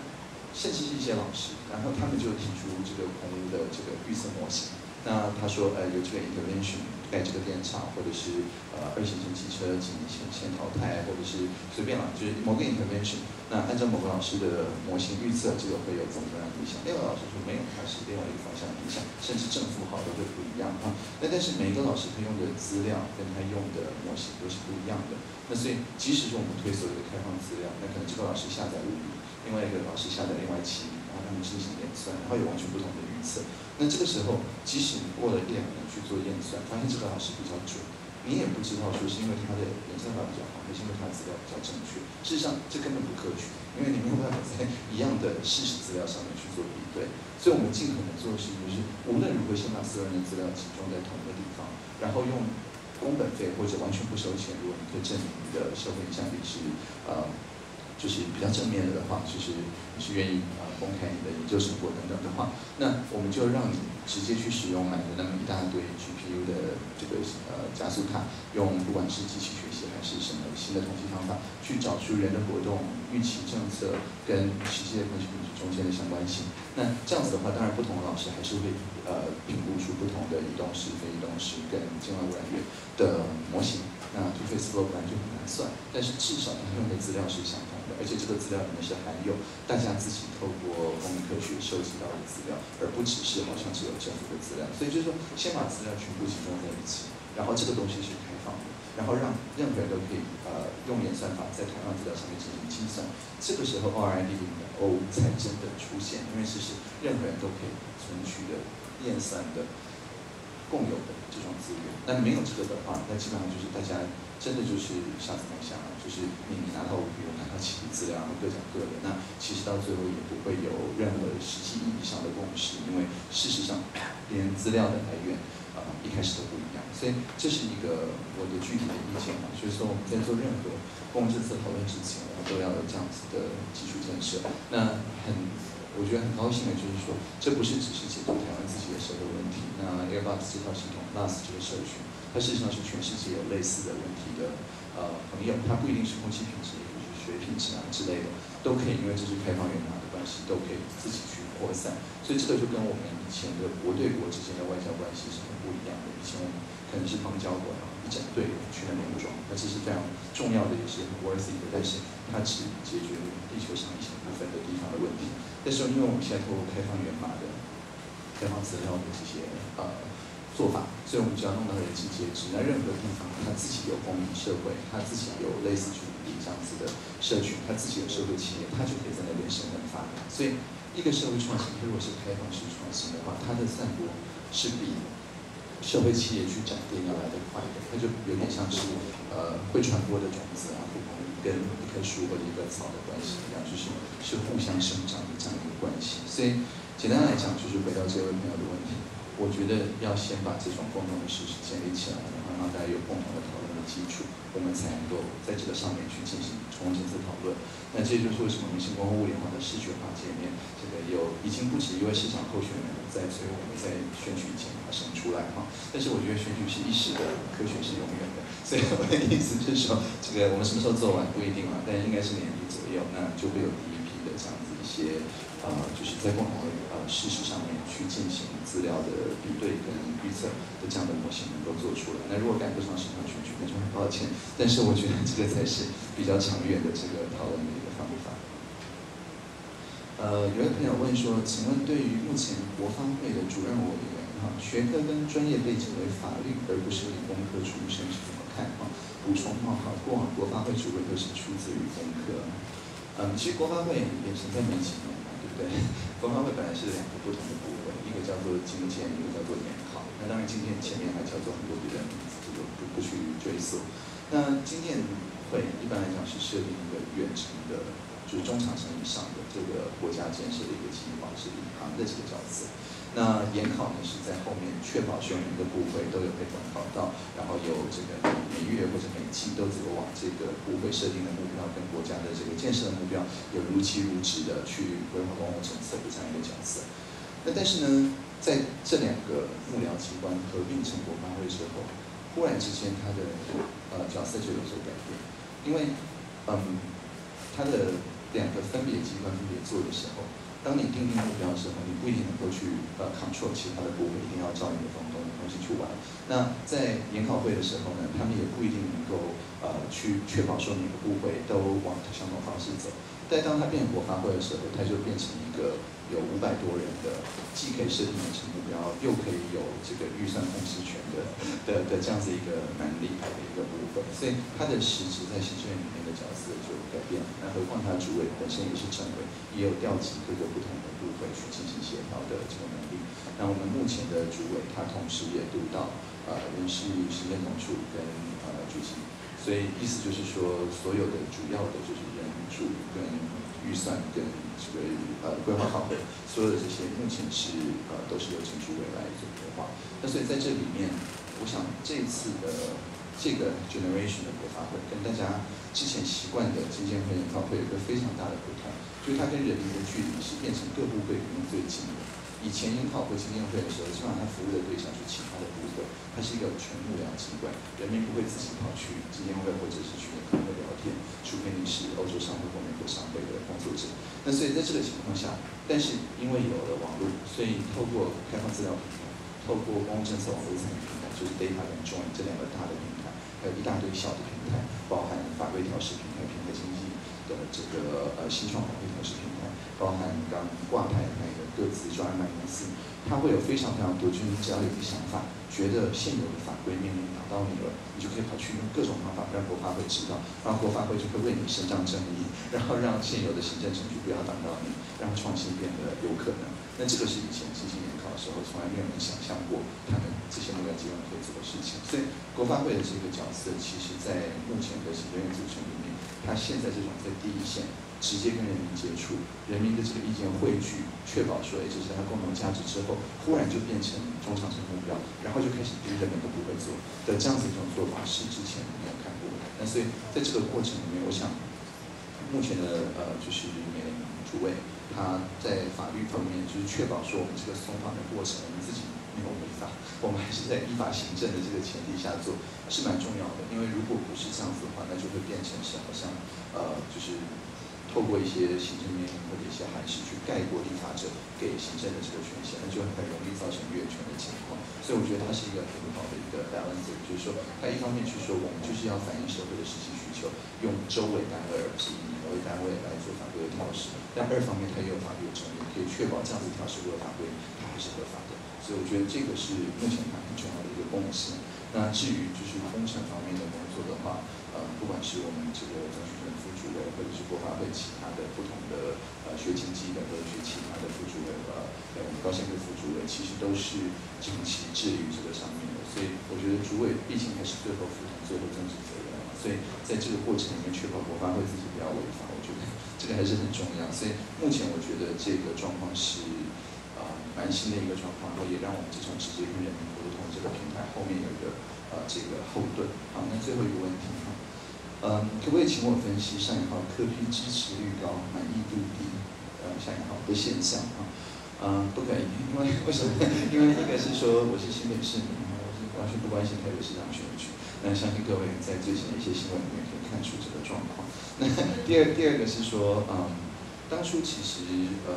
Speaker 1: 甚至是一些老师，然后他们就提出这个空屋的这个预测模型。那他说呃有这个 intervention。盖这个电厂，或者是呃二线程汽车进行先淘汰，或者是随便了，就是某个 intervention。那按照某个老师的模型预测，这个会有怎么样的影响？另外老师说没有，它是另外一个方向的影响，甚至正负号都会不一样啊。那但是每个老师他用的资料跟他用的模型都是不一样的。那所以即使是我们推所有的开放资料，那可能这个老师下载五笔，另外一个老师下载另外七笔，然后他们进行演算，然后有完全不同的预测。那这个时候，即使你过了一两年去做验算，发现这个老师比较准，你也不知道说是因为他的演算法比较好，还是因为他的资料比较正确。事实上，这根本不科学，因为你没有办法在一样的事实资料上面去做比对。所以我们尽可能做的事情就是，无论如何先把所有人的资料集中在同一个地方，然后用工本费或者完全不收钱，如果你可以证明你的社会影响力是呃。就是比较正面的的话，其实你是愿意啊公开你的研究成果等等的话，那我们就让你直接去使用买的那么一大堆 GPU 的这个呃加速卡，用不管是机器学习还是什么新的统计方法，去找出人的活动、预期政策跟实际的关系中间的相关性。那这样子的话，当然不同的老师还是会呃评估出不同的移动式、非移动式跟境外污染源的模型。那 two-phase flow 本来就很难算，但是至少他用的资料是相同，而且这个资料里面是含有大家自己透过公民科学收集到的资料，而不只是好像只有政府的资料。所以就是说，先把资料全部集中在一起，然后这个东西是开放的，然后让任何人都可以呃用演算法在同样资料上面进行计算。这个时候 ORID 里面的 O 才真的出现，因为其实任何人都可以存取的验算的。共有的这种资源，那没有这个的话，那基本上就是大家真的就是瞎子摸象了，就是你拿到五笔，我拿到七笔资料，各讲各的，那其实到最后也不会有任何实际意义上的共识，因为事实上 (coughs) 连资料的来源啊一开始都不一样，所以这是一个我的具体的意见嘛，就是说我们在做任何公共政策讨论之前，我们都要有这样子的基础建设，那很。我觉得很高兴的就是说，这不是只是解决台湾自己的社会问题。那 Airbus 这套系统，Plus 这个社群，它事实上是全世界有类似的问题的呃朋友，它不一定是空气品质，水品质啊之类的，都可以，因为这是开放源码的关系，都可以自己去扩散。所以这个就跟我们以前的国对国之间的外交关系是很不一样的。以前我们可能是邦交国，一整队去那边装，那这是非常重要的，也是很 worthy 的，但是它只解决了地球上一些部分的地方的问题。但是，因为我们现在透过开放源码的开放资料的这些呃做法，所以我们只要弄到人气截止，那任何地方他自己有公民社会，他自己有类似去这样子的社群，他自己有社会企业，他就可以在那边生根发芽。所以，一个社会创新，如果是开放式创新的话，它的散播是比社会企业去展店要来的快的。它就有点像是呃会传播的种子啊。跟一棵树或者一棵草的关系一样，就是是互相生长的这样一个关系。所以简单来讲，就是回到这位朋友的问题，我觉得要先把这种共同的事实建立起来，然后让大家有共同的讨论基础，我们才能够在这个上面去进行重层次讨论。那这就是为什么明星光物联网的视觉化界面，这个有已经不止一位市场候选人在催我们在选举前把它生出来哈。但是我觉得选举是一时的，科学是永远的。所以我的意思就是说，这个我们什么时候做完不一定啊，但应该是年底左右，那就会有第一批的这样子一些呃，就是在共同的呃事实上面去进行资料的比对跟预测的这样的模型能够做出来。那如果赶不上市场选那就很抱歉。但是我觉得这个才是比较长远的这个讨论的一个方法。呃，有位朋友问说，请问对于目前国方会的主任委员哈，学科跟专业背景为法律而不是理工科出身是怎么看哈？补充哈，好，过往国发会主任都是出自于工科。嗯，其实国发会也存在没几年嘛，对不对？国发会本来是两个不同的部位，一个叫做经建，一个叫做研考。那当然，今天前面还叫做很多别的名字，不去追溯。那经验会一般来讲是设定一个远程的，就是中长程以上的这个国家建设的一个计划，是领航的这个角色。那研考呢是在后面确保所有的部会都有被管考到，然后有这个每月或者每季都能够往这个部会设定的目标跟国家的这个建设的目标有如期如职的去规划公共政策的这样一个角色。那但是呢，在这两个幕僚机关合并成果发会之后，忽然之间他的呃角色就有所改变，因为嗯，他的两个分别机关分别做的时候。当你定定目标的时候，你不一定能够去呃 control 其他的部会一定要照你的方东东西去玩。那在研讨会的时候呢，他们也不一定能够呃去确保说每个部会都往相同方式走。但当它变成国发会的时候，它就变成一个。有五百多人的，既可以设定完成目标，又可以有这个预算控制权的的的这样子一个蛮厉害的一个部分，所以他的实质在行政院里面的角色就改变了。那何况他主委本身也是政委，也有调集各个不同的部分去进行协调的这个能力。那我们目前的主委，他同时也督导呃人事行政总处跟呃主席，所以意思就是说，所有的主要的就是人主跟预算跟这个呃规划好的，所有的这些目前是呃都是由陈主委来做规划。那所以在这里面，我想这次的这个 generation 的国发会跟大家之前习惯的金建会研讨会有一个非常大的不同，就是它跟人民的距离是变成各部会里面最近的。以前研讨会、经验会的时候，基本上他服务的对象是其他的部会，它是一个全幕僚机关，人民不会自己跑去经验会或者是去研讨会聊天，除非你是欧洲商会或美国商会的工作者。那所以在这个情况下，但是因为有了网络，所以透过开放资料平台，透过公共政策网络参与平台，就是 Data 跟 Join 这两个大的平台，还有一大堆小的平台，包含法规调试平台、平台经济的这个呃新创法规调试平台，包含刚挂牌的那个。各自专案公司，它会有非常非常多，就是你只要有一个想法，觉得现有的法规命令打到你了，你就可以跑去用各种方法让国发会知道，然后国发会就会为你伸张正义，(laughs) 然后让现有的行政程序不要挡到你，让创新变得有可能。那这个是以前进行联考的时候从来没有人想象过，他们这些目标机关可以做的事情。所以国发会的这个角色，其实在目前的行政院组成里面，它现在这种在第一线。直接跟人民接触，人民的这个意见汇聚，确保说，哎，这是他共同价值之后，忽然就变成中长程目标，然后就开始逼人们都不会做的这样子一种做法，是之前没有看过的。那所以在这个过程里面，我想目前的呃，就是每主委他在法律方面，就是确保说我们这个松绑的过程，我们自己没有违法，我们还是在依法行政的这个前提下做，是蛮重要的。因为如果不是这样子的话，那就会变成是好像呃，就是。透过一些行政命令或者一些函释去盖过立法者给行政的这个权限，那就很容易造成越权的情况。所以我觉得它是一个很好的一个 balance，就是说，它一方面去说我们就是要反映社会的实际需求，用周为单位而不是以年为单位来做法规的调试；但二方面它也有法律的成立，可以确保这样子调试过的法规它还是合法的。所以我觉得这个是目前它很重要的一个共识。那至于就是工程方面的工作的话，呃，不管是我们这个张学成副主任，或者是国发会其他的不同的呃学经济的，或者是其他的副主任，呃，我们高县会副主任，其实都是长期致力于这个上面的。所以我觉得主委毕竟还是最后负担最后政治责任嘛。所以在这个过程里面，确保国发会自己不要违法，我觉得这个还是很重要。所以目前我觉得这个状况是蛮新的一个状况，然后也让我们这种直接跟人民沟通这个平台后面有一个。呃，这个后盾。好，那最后一个问题哈，嗯，可不可以请我分析上一号科批支持率高、满意度低，呃，下一号的现象啊？嗯，不可以，因为为什么？因为一个是说我是新北市民，我是完全不关心台北市长选举。那相信各位在最近的一些新闻里面可以看出这个状况。那第二第二个是说，嗯，当初其实，嗯，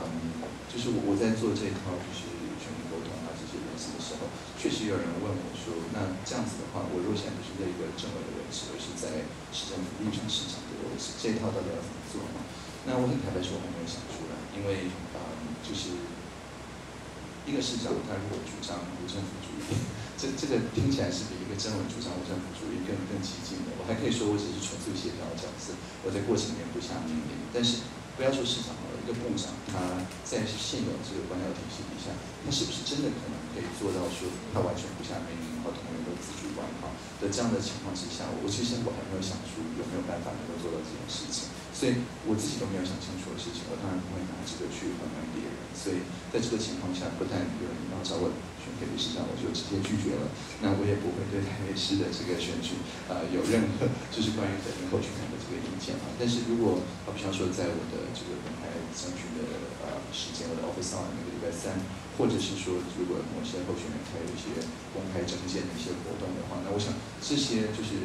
Speaker 1: 就是我我在做这一套就是全民沟通啊这些东西的时候，确实有人问我说，那这样子的话，我如果现在是在一个政委的位置，而是在市政府立场市场的位置，这一套到底要怎么做？那我很坦白说，我还没有想出来，因为，嗯，就是一个市长他如果主张无政府主义，这这个听起来是比一个政委主张无政府主义更更激进的。我还可以说我只是纯粹协调的角色，我在过程里面不下命令，但是。不要说市场了，一个部长，他在现有这个官僚体系底下，他是不是真的可能可以做到说他完全不像美女和同仁都自主管好的这样的情况之下，我其实我还没有想出有没有办法能够做到这件事情，所以我自己都没有想清楚的事情，我当然不会拿这个去衡量别人。所以在这个情况下，不但有人要找我选给理事长，我就直接拒绝了。那我也不会对台北市的这个选举，呃，有任何就是关于等候选人的这个意见啊。但是如果，比方说在我的这个公开争取的呃时间，我的 office hour 那个礼拜三，或者是说如果某些候选人他有一些公开征件的一些活动的话，那我想这些就是。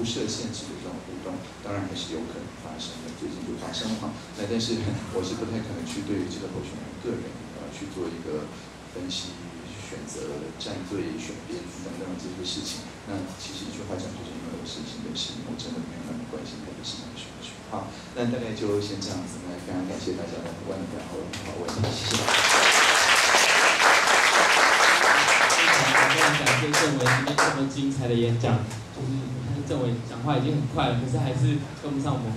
Speaker 1: 不设限制的这种互动，当然还是有可能发生的，最近就发生了。那但是我是不太可能去对这个候选人个人呃去做一个分析、选择、站队、选边等等这些事情。那其实一句话讲，就是因为我事情的事情，我真的没有那么关心这个事情的选举。好，那大概就先这样子。那非常感谢大家的问非常好问题，谢谢。
Speaker 2: 非常感谢郑文今天这么精彩的演讲，就是。政委讲话已经很快了，可是还是跟不上我们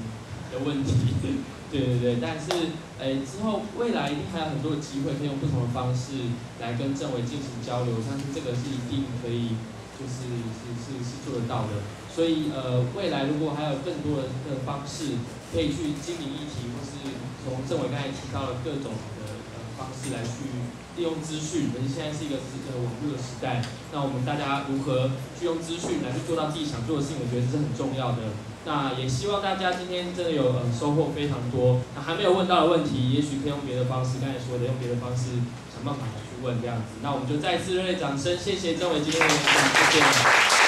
Speaker 2: 的问题。(laughs) 对对对，但是诶之后未来一定还有很多的机会，可以用不同的方式来跟政委进行交流，相信这个是一定可以，就是是是是做得到的。所以呃未来如果还有更多的方式可以去经营议题，或是从政委刚才提到的各种的呃方式来去。利用资讯，可是现在是一个呃网络的时代，那我们大家如何去用资讯来去做到自己想做的事情，我觉得这是很重要的。那也希望大家今天真的有呃收获非常多。那还没有问到的问题，也许可以用别的方式，刚才说的用别的方式想办法去问这样子。那我们就再次热烈掌声，谢谢郑伟今天的分享，谢谢。